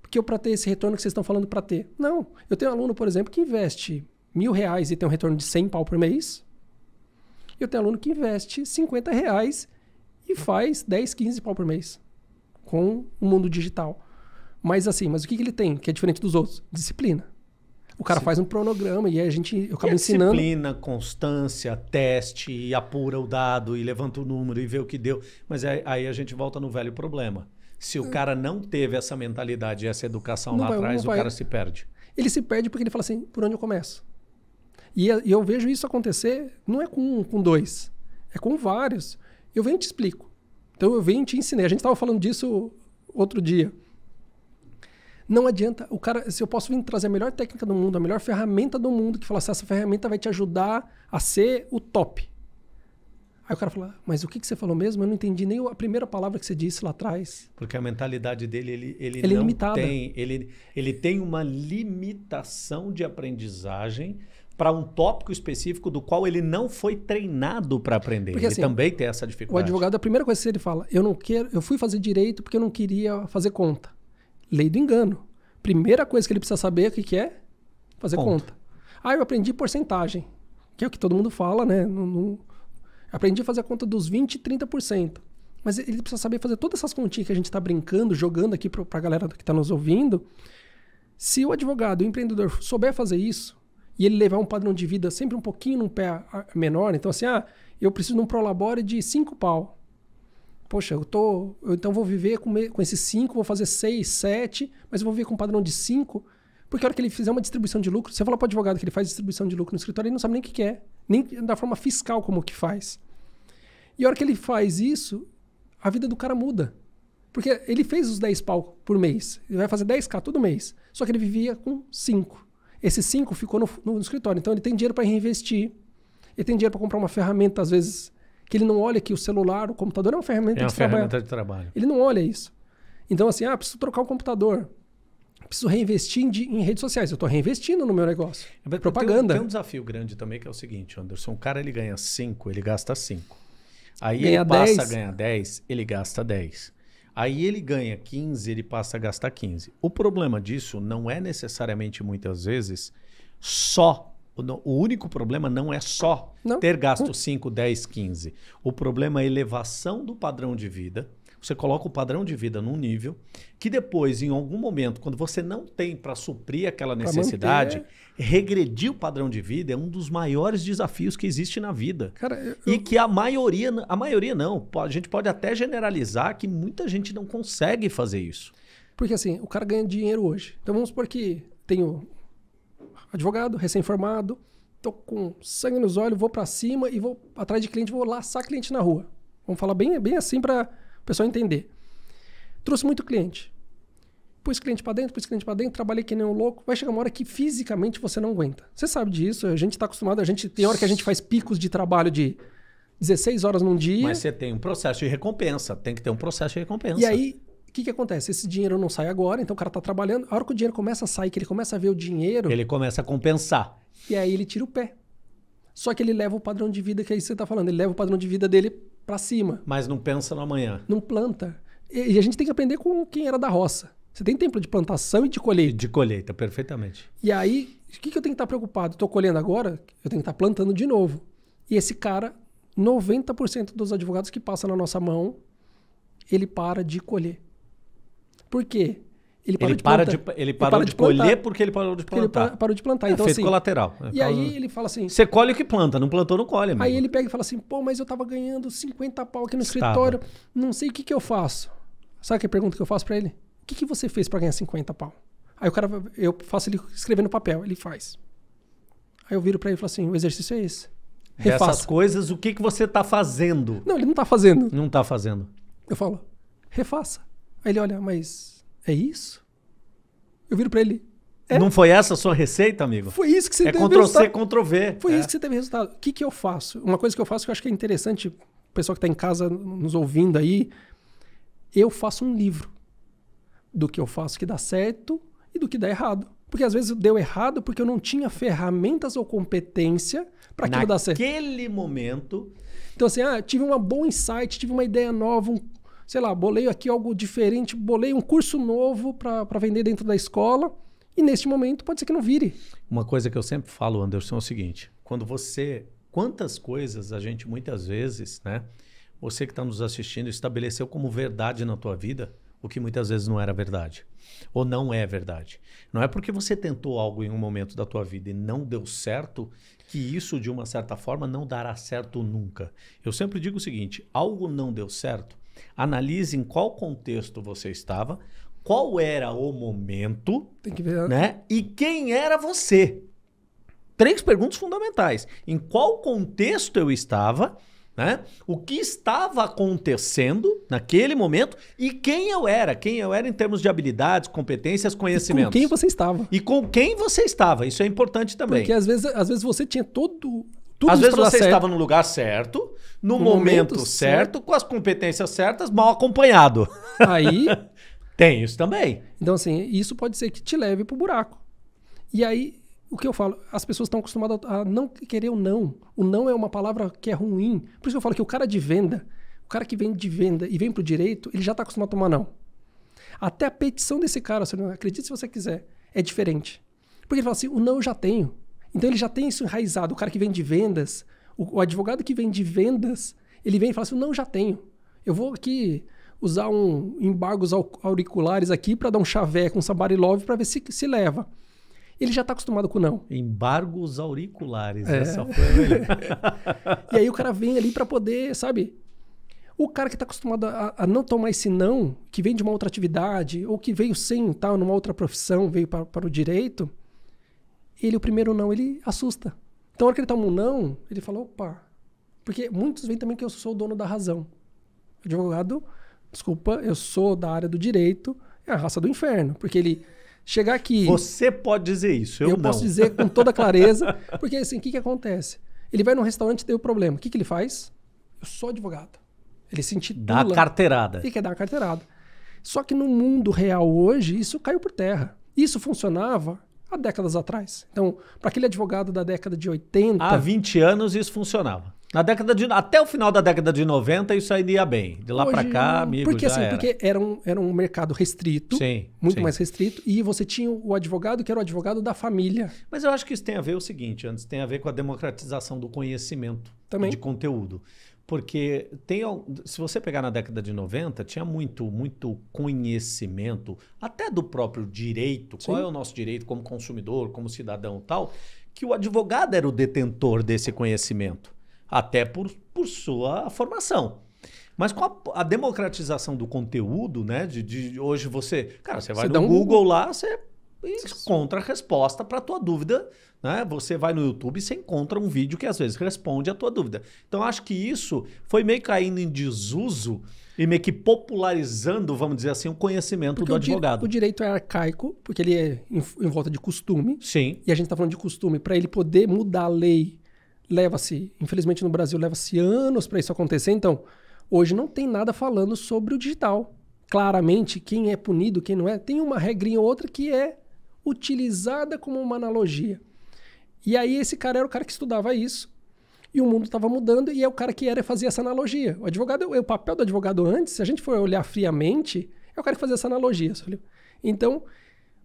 Speaker 2: porque eu para ter esse retorno que vocês estão falando para ter. Não. Eu tenho um aluno, por exemplo, que investe mil reais e tem um retorno de 100 pau por mês. Eu tenho aluno que investe 50 reais e faz 10, 15 pau por mês com o mundo digital. Mas assim, mas o que, que ele tem que é diferente dos outros? Disciplina. O cara faz um cronograma e a gente, eu
Speaker 1: E
Speaker 2: acabo
Speaker 1: a
Speaker 2: ensinando.
Speaker 1: disciplina, constância, teste, e apura o dado, e levanta o número e vê o que deu. Mas aí, aí a gente volta no velho problema. Se o cara não teve essa mentalidade, essa educação
Speaker 2: Não
Speaker 1: lá atrás, o
Speaker 2: vai.
Speaker 1: cara se perde.
Speaker 2: Ele se perde porque ele fala assim, por onde eu começo? E, e eu vejo isso acontecer, não é com um, com dois, é com vários. Eu venho e te explico. Então eu venho e te ensinei. A gente estava falando disso outro dia. Não adianta, o cara, se eu posso vir trazer a melhor técnica do mundo, a melhor ferramenta do mundo, que fala assim, essa ferramenta vai te ajudar a ser o top. Aí o cara fala, mas o que, que você falou mesmo? Eu não entendi nem a primeira palavra que você disse lá atrás.
Speaker 1: Porque a mentalidade dele, ele, ele,
Speaker 2: Ele é
Speaker 1: não
Speaker 2: limitada.
Speaker 1: tem. Ele, ele tem uma limitação de aprendizagem para um tópico específico do qual ele não foi treinado para aprender.
Speaker 2: Porque,
Speaker 1: ele
Speaker 2: assim,
Speaker 1: também tem essa
Speaker 2: O
Speaker 1: dificuldade.
Speaker 2: advogado, a primeira coisa que ele fala, eu não quero, eu fui fazer direito porque eu não queria fazer conta. Lei do engano. Primeira coisa que ele precisa saber é o que, que é fazer
Speaker 1: Conta.
Speaker 2: conta. Ah, eu aprendi porcentagem, que é o que todo mundo fala, né? No, no- Aprendi a fazer a conta dos 20 e 30%. Mas ele precisa saber fazer todas essas continhas que a gente está brincando, jogando aqui para a galera que está nos ouvindo. Se o advogado, o empreendedor souber fazer isso e ele levar um padrão de vida sempre um pouquinho num pé menor, então assim, ah, eu preciso de um prolabore de 5 pau. Poxa, eu tô, eu então vou viver com, com esses 5, vou fazer 6, 7, mas eu vou viver com um padrão de 5, porque a hora que ele fizer uma distribuição de lucro, você fala para o advogado que ele faz distribuição de lucro no escritório, ele não sabe nem o que é, nem da forma fiscal como que faz. E a hora que ele faz isso, a vida do cara muda. Porque ele fez os 10 pau por mês. Ele vai fazer 10k todo mês. Só que ele vivia com 5. Esse 5 ficou no, no escritório. Então ele tem dinheiro para reinvestir. Ele tem dinheiro para comprar uma ferramenta, às vezes, que ele não olha que o celular, o computador é uma ferramenta
Speaker 1: É uma
Speaker 2: de trabalho.
Speaker 1: ferramenta de trabalho.
Speaker 2: Ele não olha isso. Então, assim, ah, preciso trocar o computador. Preciso reinvestir em, em redes sociais. Eu estou reinvestindo no meu negócio.
Speaker 1: Mas
Speaker 2: Propaganda.
Speaker 1: Tem, tem um desafio grande também que é o seguinte, Anderson. O cara ele ganha 5, ele gasta 5. Aí
Speaker 2: Ganha
Speaker 1: ele passa
Speaker 2: 10.
Speaker 1: a ganhar 10, ele gasta 10. Aí ele ganha 15, ele passa a gastar 15. O problema disso não é necessariamente, muitas vezes, só. O único problema não é só
Speaker 2: Não.
Speaker 1: ter gasto 5, 10, 15. O problema é a elevação do padrão de vida. Você coloca o padrão de vida num nível que depois, em algum momento, quando você não tem para suprir aquela necessidade, regredir o padrão de vida é um dos maiores desafios que existe na vida.
Speaker 2: Cara, eu,
Speaker 1: E que a maioria, a maioria não, a gente pode até generalizar que muita gente não consegue fazer isso.
Speaker 2: Porque assim, o cara ganha dinheiro hoje. Então vamos supor que tenho advogado, recém-formado, tô com sangue nos olhos, vou para cima e vou atrás de cliente, vou laçar cliente na rua. Vamos falar bem, bem assim para o pessoal entender. Trouxe muito cliente. Pus cliente para dentro, pus cliente para dentro, trabalhei que nem um louco. Vai chegar uma hora que fisicamente você não aguenta. Você sabe disso, a gente está acostumado, a gente tem hora que a gente faz picos de trabalho de 16 horas num dia.
Speaker 1: Mas você tem um processo de recompensa. Tem que ter um processo de recompensa.
Speaker 2: E aí, o que, que acontece? Esse dinheiro não sai agora, então o cara tá trabalhando. A hora que o dinheiro começa a sair, que ele começa a ver o dinheiro,
Speaker 1: Ele começa a compensar.
Speaker 2: e aí ele tira o pé. Só que ele leva o padrão de vida que aí você tá falando, ele leva o padrão de vida dele pra cima.
Speaker 1: Mas não pensa no amanhã.
Speaker 2: Não planta. E a gente tem que aprender com quem era da roça. Você tem tempo de plantação e de colheita.
Speaker 1: de colheita, perfeitamente.
Speaker 2: E aí, o que, que eu tenho que estar preocupado? Estou colhendo agora, eu tenho que estar plantando de novo. E esse cara, 90% dos advogados que passam na nossa mão, ele para de colher. Por quê? Ele
Speaker 1: Ele,
Speaker 2: de
Speaker 1: para
Speaker 2: plantar.
Speaker 1: de, ele parou
Speaker 2: para
Speaker 1: de,
Speaker 2: de plantar.
Speaker 1: colher porque ele parou de
Speaker 2: Porque ele
Speaker 1: plantar.
Speaker 2: pa- parou de plantar.
Speaker 1: É
Speaker 2: então, assim,
Speaker 1: colateral. É
Speaker 2: E
Speaker 1: causa-
Speaker 2: aí ele fala assim.
Speaker 1: Você colhe o que planta, não plantou, não colhe. amigo.
Speaker 2: Aí ele pega e fala assim: pô, mas eu tava ganhando 50 pau aqui no
Speaker 1: Estava.
Speaker 2: escritório, não sei o que, que eu faço. Sabe que pergunta que eu faço pra ele? O que, que você fez pra ganhar 50 pau? Aí o cara, eu faço ele escrever no papel, ele faz. Aí eu viro pra ele e falo assim: o exercício é esse.
Speaker 1: Dessas
Speaker 2: Refaça.
Speaker 1: coisas, o que, que você tá fazendo?
Speaker 2: Não, ele não tá fazendo.
Speaker 1: Não tá fazendo.
Speaker 2: Eu falo: refaça. Aí ele olha, mas é isso? Eu viro pra ele: É.
Speaker 1: Não foi essa a sua receita, amigo?
Speaker 2: foi isso que você
Speaker 1: é
Speaker 2: teve
Speaker 1: Ctrl C,
Speaker 2: resultado.
Speaker 1: Ctrl V.
Speaker 2: Foi
Speaker 1: É.
Speaker 2: isso que você teve resultado. O que, que eu faço? Uma coisa que eu faço que eu acho que é interessante, o pessoal que está em casa nos ouvindo aí, eu faço um livro do que eu faço que dá certo e do que dá errado. Porque às vezes deu errado porque eu não tinha ferramentas ou competência para aquilo dar certo.
Speaker 1: Naquele momento,
Speaker 2: Então, assim, ah, tive uma boa insight, tive uma ideia nova, um, sei lá, bolei aqui algo diferente, bolei um curso novo para vender dentro da escola. E neste momento pode ser que não vire.
Speaker 1: Uma coisa que eu sempre falo, Anderson, é o seguinte: quando você. Quantas coisas a gente muitas vezes, né? Você que está nos assistindo estabeleceu como verdade na tua vida o que muitas vezes não era verdade. Ou não é verdade. Não é porque você tentou algo em um momento da tua vida e não deu certo que isso, de uma certa forma, não dará certo nunca. Eu sempre digo o seguinte: algo não deu certo, analise em qual contexto você estava, qual era o momento
Speaker 2: Tem que ver.
Speaker 1: né? E quem era você? Três perguntas fundamentais. Em qual contexto eu estava, né? O que estava acontecendo naquele momento e quem eu era? Quem eu era em termos de habilidades, competências,
Speaker 2: Com
Speaker 1: conhecimentos.
Speaker 2: quem você estava.
Speaker 1: E com quem você estava. Isso é importante também.
Speaker 2: Porque às vezes, às vezes você tinha todo. Tudo
Speaker 1: Às vezes você
Speaker 2: certo.
Speaker 1: estava no lugar certo, no,
Speaker 2: No
Speaker 1: momento,
Speaker 2: momento
Speaker 1: certo, com as competências certas, mal acompanhado.
Speaker 2: Aí, <laughs>
Speaker 1: Tem isso também.
Speaker 2: então assim, isso pode ser que te leve pro buraco. E aí, o que eu falo, as pessoas estão acostumadas a não querer o não. O não é uma palavra que é ruim. Por isso que eu falo que o cara de venda, o cara que vem de venda e vem pro direito, ele já está acostumado a tomar não. Até a petição desse cara, você não acredita se você quiser, é diferente. Porque ele fala assim, o não eu já tenho. Então ele já tem isso enraizado. O cara que vem de vendas, o, o advogado que vem de vendas, ele vem e fala assim, não já tenho. Eu vou aqui usar um embargos au- auriculares aqui para dar um chavé com somebody love para ver se, se leva. Ele já está acostumado com não.
Speaker 1: Embargos auriculares.
Speaker 2: É.
Speaker 1: Essa foi a. <laughs>
Speaker 2: E aí o cara vem ali para poder, sabe? O cara que está acostumado a, a não tomar esse não, que vem de uma outra atividade, ou que veio sem tal, numa outra profissão, veio para o direito, ele, o primeiro não, ele assusta. Então, a hora que ele toma um não, ele fala, opa. Porque muitos veem também que eu sou o dono da razão. Advogado, desculpa, eu sou da área do direito, é a raça do inferno. Porque ele chegar aqui.
Speaker 1: Você pode dizer isso, eu,
Speaker 2: Eu,
Speaker 1: não.
Speaker 2: posso dizer com toda clareza, <laughs> porque assim, o que, que acontece? Ele vai num restaurante e tem o problema. O que, que ele faz? Eu sou advogado. Ele se intitula.
Speaker 1: Dá a carteirada.
Speaker 2: E quer dar uma carteirada. Só que no mundo real hoje, isso caiu por terra. Isso funcionava há décadas atrás. Então, para aquele advogado da década de 80,
Speaker 1: Há 20 anos isso funcionava. Na década de, até o final da década de 90 isso aí ia bem. De lá
Speaker 2: hoje,
Speaker 1: cá, amigo,
Speaker 2: porque
Speaker 1: já
Speaker 2: assim,
Speaker 1: era.
Speaker 2: porque era um, era um mercado restrito,
Speaker 1: Sim,
Speaker 2: muito
Speaker 1: sim.
Speaker 2: mais restrito, e você tinha o advogado que era o advogado da família.
Speaker 1: Mas eu acho que isso tem a ver o seguinte, antes tem a ver com a democratização do conhecimento
Speaker 2: Também.
Speaker 1: de conteúdo. Porque tem, se você pegar na década de 90, tinha muito, muito conhecimento, até do próprio direito, qual
Speaker 2: Sim.
Speaker 1: é o nosso direito como consumidor, como cidadão e tal, que o advogado era o detentor desse conhecimento, até por, por sua formação. Mas com a, a democratização do conteúdo, né? De, de hoje você. Cara, você vai
Speaker 2: Você
Speaker 1: no
Speaker 2: um
Speaker 1: Google,
Speaker 2: Google.
Speaker 1: lá, você encontra a resposta para a tua dúvida. Né? Você vai no YouTube e você encontra um vídeo que às vezes responde a tua dúvida. Então acho que isso foi meio caindo em desuso e meio que popularizando, vamos dizer assim, o conhecimento
Speaker 2: Porque
Speaker 1: do
Speaker 2: o, di-
Speaker 1: advogado.
Speaker 2: o direito é arcaico, porque ele é em, em volta de costume.
Speaker 1: Sim.
Speaker 2: E a gente está falando de costume para ele poder mudar a lei leva-se, infelizmente no Brasil, leva-se anos para isso acontecer. Então, hoje não tem nada falando sobre o digital. Claramente, quem é punido, quem não é, tem uma regrinha ou outra que é utilizada como uma analogia. E aí esse cara era o cara que estudava isso. E o mundo estava mudando e é o cara que era fazer essa analogia. O advogado, o papel do advogado antes, se a gente for olhar friamente, é o cara que fazia essa analogia. Então,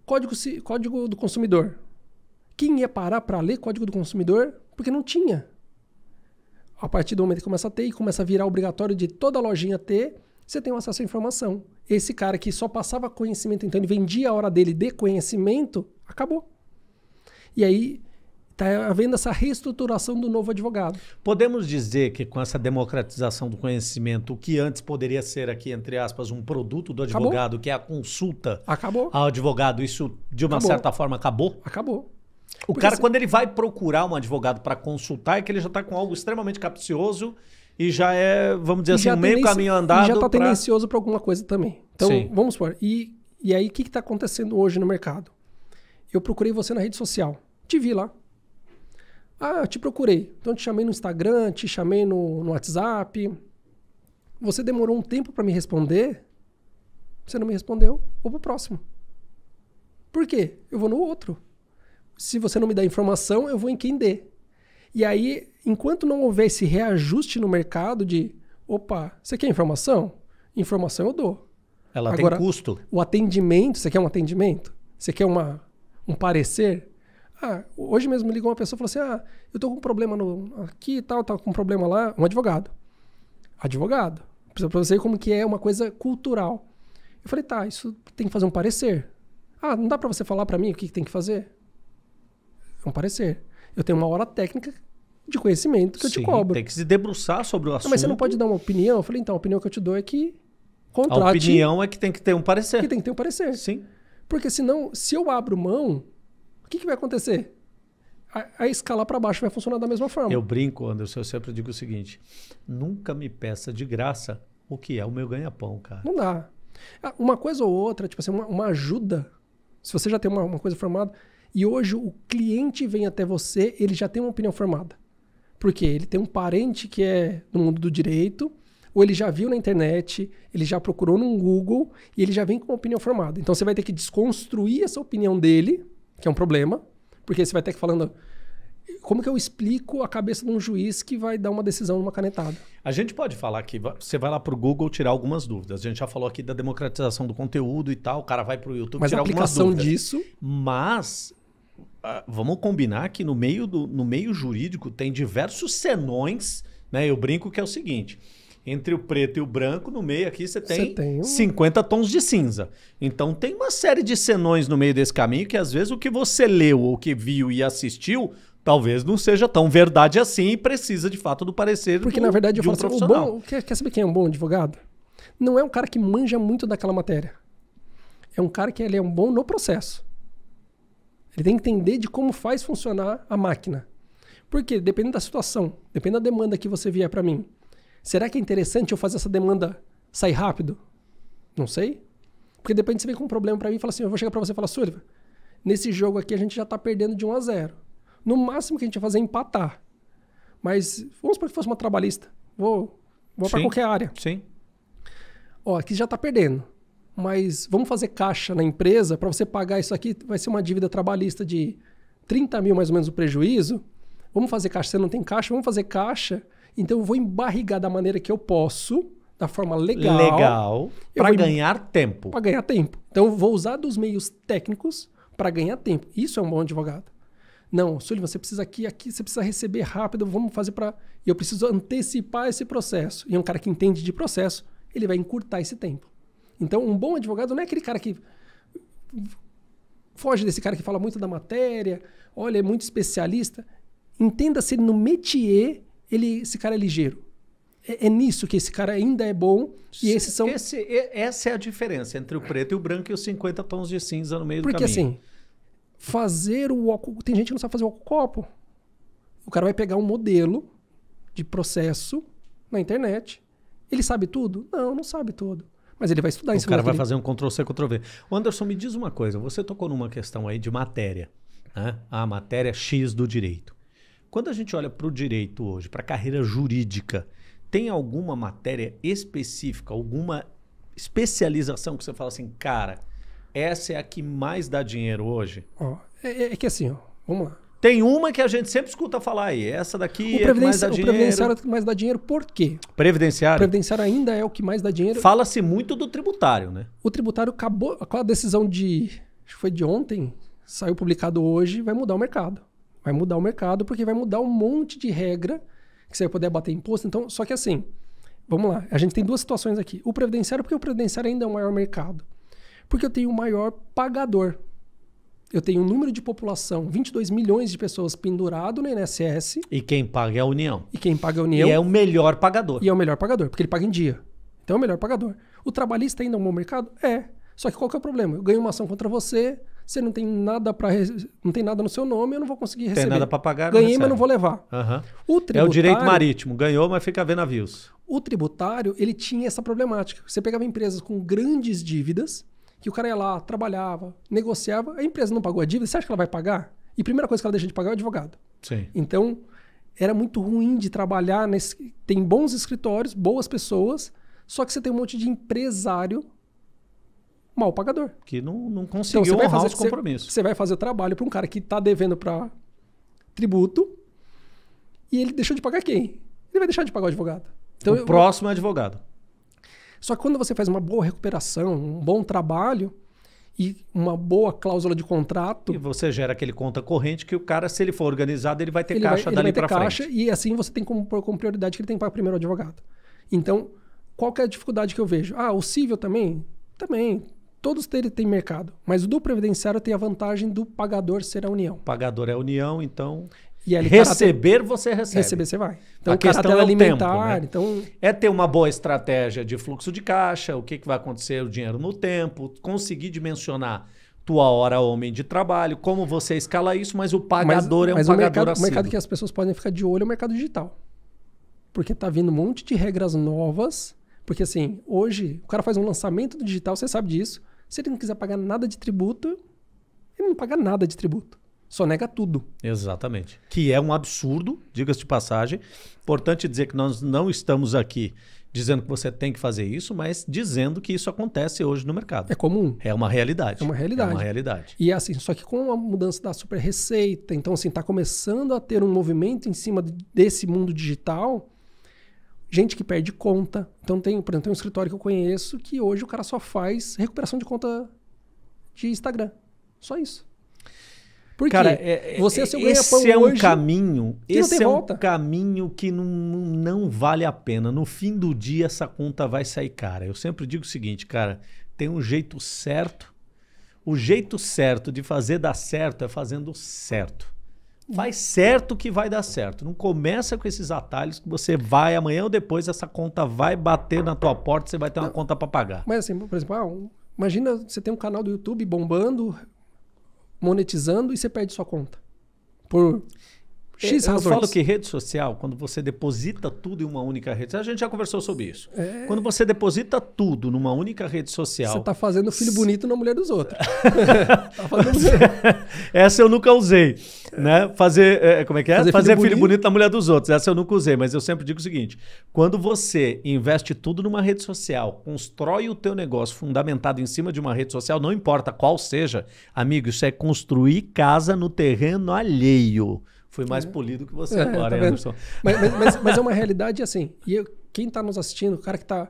Speaker 2: código, código do consumidor. Quem ia parar para ler código do consumidor? Porque não tinha. A partir do momento que começa a ter e começa a virar obrigatório de toda lojinha ter, você tem um acesso à informação. Esse cara que só passava conhecimento, então ele vendia a hora dele de conhecimento, acabou. E aí Está havendo essa reestruturação do novo advogado.
Speaker 1: Podemos dizer que com essa democratização do conhecimento, o que antes poderia ser aqui, entre aspas, um produto do advogado, acabou. que é a consulta
Speaker 2: acabou.
Speaker 1: ao advogado, isso de uma acabou. certa forma acabou?
Speaker 2: Acabou.
Speaker 1: O Porque cara, assim, quando ele vai procurar um advogado para consultar, é que ele já está com algo extremamente capcioso e já é, vamos dizer assim, meio caminho andado. E
Speaker 2: já está tendencioso para alguma coisa também. Então, Sim. vamos supor. E, e aí, o que está acontecendo hoje no mercado? Eu procurei você na rede social. Te vi lá. Ah, eu te procurei. Então te chamei no Instagram, te chamei no, no WhatsApp. Você demorou um tempo para me responder. Você não me respondeu. Vou pro próximo. Por quê? Eu vou no outro. Se você não me dá informação, eu vou em quem dê. E aí, enquanto não houver esse reajuste no mercado de, opa, você quer informação? Informação eu dou.
Speaker 1: Ela Agora, tem custo.
Speaker 2: O atendimento, você quer um atendimento? Você quer uma, um parecer? Ah, hoje mesmo me ligou uma pessoa e falou assim: Ah, eu tô com um problema no, aqui e tal, tá com um problema lá. Um advogado. Advogado. Pra você ver como que é uma coisa cultural. Eu falei, tá, isso tem que fazer um parecer. Ah, não dá para você falar para mim o que, que tem que fazer? É um parecer. Eu tenho uma hora técnica de conhecimento que Sim, eu te cobro.
Speaker 1: Tem que se debruçar sobre o assunto.
Speaker 2: Não, mas você não pode dar uma opinião. Eu falei, então, a opinião que eu te dou é que contrate...
Speaker 1: A opinião é que tem que ter um parecer.
Speaker 2: Que tem que ter um parecer.
Speaker 1: Sim.
Speaker 2: Porque senão, se eu abro mão o que, que vai acontecer? A, a escala para baixo vai funcionar da mesma forma.
Speaker 1: Eu brinco, Anderson, eu sempre digo o seguinte: nunca me peça de graça o que é o meu ganha-pão, cara.
Speaker 2: Não dá. Ah, uma coisa ou outra, tipo assim, uma, uma ajuda. Se você já tem uma, uma coisa formada, e hoje o cliente vem até você, ele já tem uma opinião formada. Porque ele tem um parente que é do mundo do direito, ou ele já viu na internet, ele já procurou no Google e ele já vem com uma opinião formada. Então você vai ter que desconstruir essa opinião dele que é um problema, porque você vai ter que falando como que eu explico a cabeça de um juiz que vai dar uma decisão numa canetada?
Speaker 1: A gente pode falar que você vai lá para o Google tirar algumas dúvidas. A gente já falou aqui da democratização do conteúdo e tal. O cara vai para o YouTube
Speaker 2: Mas
Speaker 1: tirar
Speaker 2: algumas dúvidas. Mas a aplicação disso...
Speaker 1: Mas uh, vamos combinar que no meio, do, no meio jurídico tem diversos senões. Né? Eu brinco que é o seguinte entre o preto e o branco, no meio aqui você tem, tem um... 50 tons de cinza. Então tem uma série de senões no meio desse caminho que às vezes o que você leu ou que viu e assistiu talvez não seja tão verdade assim e precisa de fato do parecer
Speaker 2: Porque
Speaker 1: do,
Speaker 2: na verdade eu
Speaker 1: falo
Speaker 2: um assim, o bom, quer, quer saber quem é um bom advogado? Não é um cara que manja muito daquela matéria. É um cara que ele é um bom no processo. Ele tem que entender de como faz funcionar a máquina. Porque dependendo da situação, dependendo da demanda que você vier para mim, Será que é interessante eu fazer essa demanda sair rápido? Não sei. Porque depois você vem com um problema para mim e fala assim: eu vou chegar para você e falar, Sullivan, nesse jogo aqui a gente já tá perdendo de 1 a 0. No máximo que a gente vai fazer é empatar. Mas vamos supor que fosse uma trabalhista. Vou, vou para qualquer área.
Speaker 1: Sim.
Speaker 2: Ó, aqui já tá perdendo. Mas vamos fazer caixa na empresa para você pagar isso aqui. Vai ser uma dívida trabalhista de 30 mil mais ou menos o prejuízo. Vamos fazer caixa. Você não tem caixa? Vamos fazer caixa então eu vou embarrigar da maneira que eu posso, da forma legal.
Speaker 1: Legal. Para ganhar tempo.
Speaker 2: Para ganhar tempo. Então eu vou usar dos meios técnicos para ganhar tempo. Isso é um bom advogado. Não, Sullivan, você precisa aqui, aqui, você precisa receber rápido, vamos fazer para. E eu preciso antecipar esse processo. E um cara que entende de processo, ele vai encurtar esse tempo. Então, um bom advogado não é aquele cara que foge desse cara que fala muito da matéria, olha, é muito especialista. Entenda-se no métier ele, esse cara é ligeiro. É, é, nisso que esse cara ainda é bom e esses são...
Speaker 1: Esse, essa é a diferença entre o preto e o branco e os 50 tons de cinza no meio
Speaker 2: Porque,
Speaker 1: do caminho.
Speaker 2: Porque assim, fazer o. Tem gente que não sabe fazer o copo. O cara vai pegar um modelo de processo na internet. Ele sabe tudo? Não, não sabe tudo. Mas ele vai estudar
Speaker 1: isso. O cara vai fazer um Ctrl-C, Ctrl-V. Anderson, me diz uma coisa. Você tocou numa questão aí de matéria. Né? A matéria X do direito. Quando a gente olha para o direito hoje, para a carreira jurídica, tem alguma matéria específica, alguma especialização que você fala assim, cara, essa é a que mais dá dinheiro hoje?
Speaker 2: Ó, é, é que assim, ó, vamos lá.
Speaker 1: Tem uma que a gente sempre escuta falar aí. Essa daqui
Speaker 2: O,
Speaker 1: é que mais dá
Speaker 2: o
Speaker 1: dinheiro.
Speaker 2: previdenciário é o que mais dá dinheiro, por quê? O
Speaker 1: Previdenciário.
Speaker 2: previdenciário ainda é o que mais dá dinheiro.
Speaker 1: Fala-se muito do tributário, né?
Speaker 2: O tributário acabou com a decisão de. Acho que foi de ontem, saiu publicado hoje, vai mudar o mercado. Vai mudar o mercado porque vai mudar um monte de regra que você vai poder bater imposto. Então, só que assim, vamos lá. A gente tem duas situações aqui. O previdenciário, porque o previdenciário ainda é o maior mercado. Porque eu tenho o maior pagador. Eu tenho um número de população, 22 milhões de pessoas pendurado no INSS
Speaker 1: E quem paga é a União.
Speaker 2: e quem paga é a União
Speaker 1: E é o melhor pagador.
Speaker 2: e é o melhor pagador, porque ele paga em dia. Então é o melhor pagador. O trabalhista ainda é um bom mercado? É. Só que qual que é o problema? Eu ganho uma ação contra você, você não tem nada para não tem nada no seu nome, eu não vou conseguir
Speaker 1: Tem
Speaker 2: receber.
Speaker 1: nada para pagar,
Speaker 2: Ganhei,
Speaker 1: recebe.
Speaker 2: mas não vou levar.
Speaker 1: Aham.
Speaker 2: O
Speaker 1: É
Speaker 2: tributário,
Speaker 1: o direito marítimo. Ganhou, mas fica vendo navios.
Speaker 2: O tributário, ele tinha essa problemática. Você pegava empresas com grandes dívidas, que o cara ia lá, trabalhava, negociava, a empresa não pagou a dívida, você acha que ela vai pagar? E a primeira coisa que ela deixa de pagar é o advogado.
Speaker 1: Sim.
Speaker 2: Então, era muito ruim de trabalhar nesse. Tem bons escritórios, boas pessoas, só que você tem um monte de empresário mal pagador.
Speaker 1: Que não, não
Speaker 2: Então,
Speaker 1: conseguiu
Speaker 2: você vai,
Speaker 1: honrar
Speaker 2: fazer,
Speaker 1: os
Speaker 2: você,
Speaker 1: compromissos.
Speaker 2: você vai fazer o trabalho para um cara que está devendo para tributo e ele deixou de pagar quem? Ele vai deixar de pagar o advogado. Então,
Speaker 1: o
Speaker 2: eu-
Speaker 1: próximo é advogado.
Speaker 2: Só que quando você faz uma boa recuperação, um bom trabalho e uma boa cláusula de contrato,
Speaker 1: E você gera aquele conta corrente que o cara, se ele for organizado, ele vai ter
Speaker 2: ele
Speaker 1: caixa
Speaker 2: vai, ele
Speaker 1: dali
Speaker 2: vai ter
Speaker 1: para
Speaker 2: caixa
Speaker 1: frente.
Speaker 2: e assim você tem como como prioridade que ele tem que pagar primeiro o advogado. Então, qual que é a dificuldade que eu vejo? Ah, o civil também? Também. Todos têm, têm mercado. Mas o do previdenciário tem a vantagem do pagador ser a União.
Speaker 1: O pagador é a União, então.
Speaker 2: E caráter-
Speaker 1: Receber, você recebe.
Speaker 2: receber você vai. Então,
Speaker 1: A questão é o
Speaker 2: alimentar,
Speaker 1: tempo, né?
Speaker 2: então...
Speaker 1: É ter uma boa estratégia de fluxo de caixa, o que, que vai acontecer, o dinheiro no tempo, conseguir dimensionar tua hora homem de trabalho, como você escala isso, mas o pagador é um
Speaker 2: mas
Speaker 1: pagador
Speaker 2: o mercado, o mercado que as pessoas podem ficar de olho é o mercado digital. Porque tá vindo um monte de regras novas. Porque assim, hoje o cara faz um lançamento do digital, você sabe disso. Se ele não quiser pagar nada de tributo, ele não paga nada de tributo. Só nega tudo.
Speaker 1: Exatamente. Que é um absurdo, diga-se de passagem. Importante dizer que nós não estamos aqui dizendo que você tem que fazer isso, mas dizendo que isso acontece hoje no mercado.
Speaker 2: É comum.
Speaker 1: É uma realidade.
Speaker 2: É uma realidade.
Speaker 1: É uma realidade.
Speaker 2: E é assim, só que com a mudança da super receita, então assim, tá começando a ter um movimento em cima desse mundo digital, gente que perde conta. Então tem, por exemplo, tem um escritório que eu conheço que hoje o cara só faz recuperação de conta de Instagram. Só isso. Por quê?
Speaker 1: Cara, é- é-
Speaker 2: Você é seu
Speaker 1: esse
Speaker 2: ganha-pão
Speaker 1: é um
Speaker 2: hoje,
Speaker 1: caminho,
Speaker 2: não
Speaker 1: esse é um
Speaker 2: volta.
Speaker 1: caminho que não, não vale a pena. No fim do dia essa conta vai sair cara. Eu sempre digo o seguinte, cara, tem um jeito certo. O jeito certo de fazer dar certo é fazendo certo. Faz certo que vai dar certo. Não começa com esses atalhos que você vai amanhã ou depois essa conta vai bater na tua porta, você vai ter uma conta para pagar.
Speaker 2: Mas assim, por exemplo, ah, um- imagina você tem um canal do YouTube bombando, monetizando e você perde sua conta. Por X
Speaker 1: eu
Speaker 2: razões.
Speaker 1: falo que rede social, quando você deposita tudo em uma única rede social, a gente já conversou sobre isso. Quando você deposita tudo numa única rede social,
Speaker 2: É. Você tá fazendo filho bonito na mulher dos outros. <laughs> tá fazendo... <laughs>
Speaker 1: essa eu nunca usei, né? Fazer, é, como é que é? Fazer,
Speaker 2: Fazer filho
Speaker 1: filho,
Speaker 2: bonito.
Speaker 1: bonito na mulher dos outros. Essa eu nunca usei, mas eu sempre digo o seguinte: quando você investe tudo numa rede social, constrói o teu negócio fundamentado em cima de uma rede social, não importa qual seja, amigo, isso é construir casa no terreno alheio. Foi mais polido que você
Speaker 2: É,
Speaker 1: agora,
Speaker 2: tá?
Speaker 1: Anderson.
Speaker 2: mas, mas- mas- é uma <laughs> realidade assim. E eu- quem tá nos assistindo, o cara que tá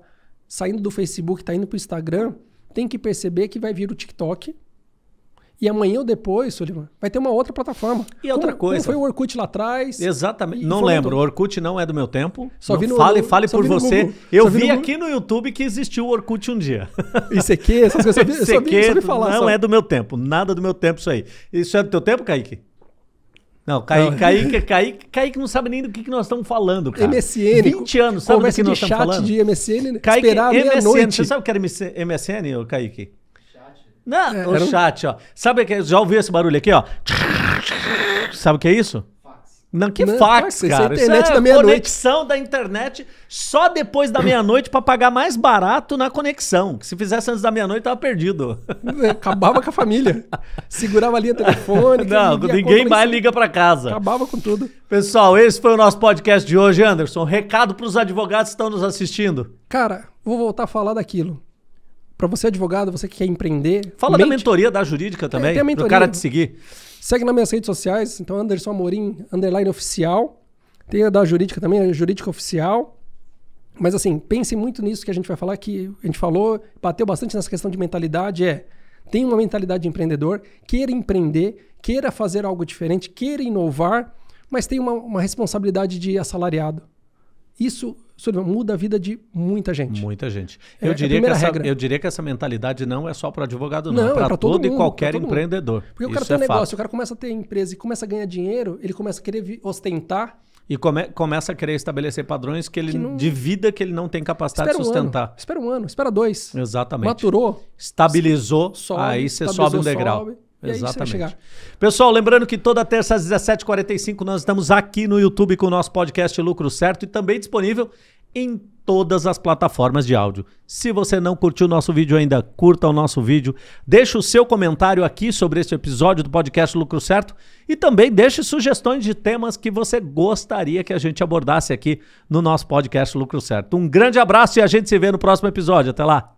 Speaker 2: saindo do Facebook, tá indo pro Instagram, tem que perceber que vai vir o TikTok. E amanhã ou depois, Sullivan, vai ter uma outra plataforma.
Speaker 1: E outra
Speaker 2: Como-
Speaker 1: coisa.
Speaker 2: Como foi o Orkut lá atrás.
Speaker 1: Exatamente. Não lembro. O Orkut não é do meu tempo.
Speaker 2: Só
Speaker 1: Não
Speaker 2: vi no-
Speaker 1: fale, fale por você.
Speaker 2: Google.
Speaker 1: Eu
Speaker 2: Só vi
Speaker 1: vi
Speaker 2: no
Speaker 1: aqui no YouTube que existiu o Orkut um dia. <laughs>
Speaker 2: ICQ, essas coisas. Vi, eu só vi, só vi <laughs> falar.
Speaker 1: não
Speaker 2: só.
Speaker 1: é do meu tempo. Nada do meu tempo isso aí. Isso é do teu tempo, Kaique? Não, Kaique,
Speaker 2: Não.
Speaker 1: Kaique, Kaique, Kaique não sabe nem do que, que nós estamos falando, cara.
Speaker 2: MSN.
Speaker 1: 20 anos, sabe do que nós estamos
Speaker 2: chat
Speaker 1: falando?
Speaker 2: de MSN,
Speaker 1: Kaique,
Speaker 2: esperar meia-noite.
Speaker 1: você sabe o que era MSN, ô Kaique? Não,
Speaker 2: É,
Speaker 1: o
Speaker 2: um-
Speaker 1: chat, ó. Sabe que já ouviu esse barulho aqui, ó? Sabe o que é isso? Não, que
Speaker 2: Não,
Speaker 1: fax,
Speaker 2: fax, isso é
Speaker 1: cara.
Speaker 2: internet
Speaker 1: isso é
Speaker 2: da meia-noite.
Speaker 1: conexão da internet só depois da meia-noite pra pagar mais barato na conexão. Se fizesse antes da meia-noite, tava perdido.
Speaker 2: Acabava com a família. Segurava a linha telefônica.
Speaker 1: Não, ninguém mais
Speaker 2: mas
Speaker 1: liga pra casa.
Speaker 2: Acabava com tudo.
Speaker 1: Pessoal, esse foi o nosso podcast de hoje, Anderson. Recado pros advogados que estão nos assistindo.
Speaker 2: Cara, vou voltar a falar daquilo. Pra você advogado, você que quer empreender,
Speaker 1: Fala da
Speaker 2: mente-
Speaker 1: mentoria da jurídica também,
Speaker 2: tem a
Speaker 1: pro
Speaker 2: mentoria.
Speaker 1: cara te seguir.
Speaker 2: Segue nas minhas redes sociais, então Anderson Amorim, underline oficial. Tem a da Jurídica também, a Jurídica Oficial. Mas assim, pense muito nisso que a gente vai falar, que a gente falou, bateu bastante nessa questão de mentalidade, é, tem uma mentalidade de empreendedor, queira empreender, queira fazer algo diferente, queira inovar, mas tem uma, uma responsabilidade de assalariado. Isso, Muda a vida de muita gente.
Speaker 1: Muita gente.
Speaker 2: É,
Speaker 1: Eu,
Speaker 2: é
Speaker 1: diria que essa,
Speaker 2: regra.
Speaker 1: eu diria que essa mentalidade não é só para advogado, não.
Speaker 2: Não,
Speaker 1: é para
Speaker 2: todo
Speaker 1: todo, e
Speaker 2: mundo,
Speaker 1: qualquer
Speaker 2: pra todo
Speaker 1: empreendedor.
Speaker 2: Porque o cara tem um
Speaker 1: é fato.
Speaker 2: negócio, o cara começa a ter empresa e começa a ganhar dinheiro, ele começa a querer ostentar.
Speaker 1: E come- começa a querer estabelecer padrões que ele,
Speaker 2: Que não-
Speaker 1: de vida que ele não tem capacidade
Speaker 2: Espera
Speaker 1: de
Speaker 2: um ano,
Speaker 1: sustentar.
Speaker 2: espera um ano, espera dois.
Speaker 1: Exatamente.
Speaker 2: Maturou,
Speaker 1: Estabilizou,
Speaker 2: sobe,
Speaker 1: aí você sobe um degrau.
Speaker 2: sobe, e
Speaker 1: Exatamente. Pessoal, lembrando que toda terça às 17h45 nós estamos aqui no YouTube com o nosso podcast Lucro Certo e também disponível em todas as plataformas de áudio. Se você não curtiu o nosso vídeo ainda, curta o nosso vídeo, deixe o seu comentário aqui sobre este episódio do podcast Lucro Certo e também deixe sugestões de temas que você gostaria que a gente abordasse aqui no nosso podcast Lucro Certo. Um grande abraço e a gente se vê no próximo episódio. Até lá!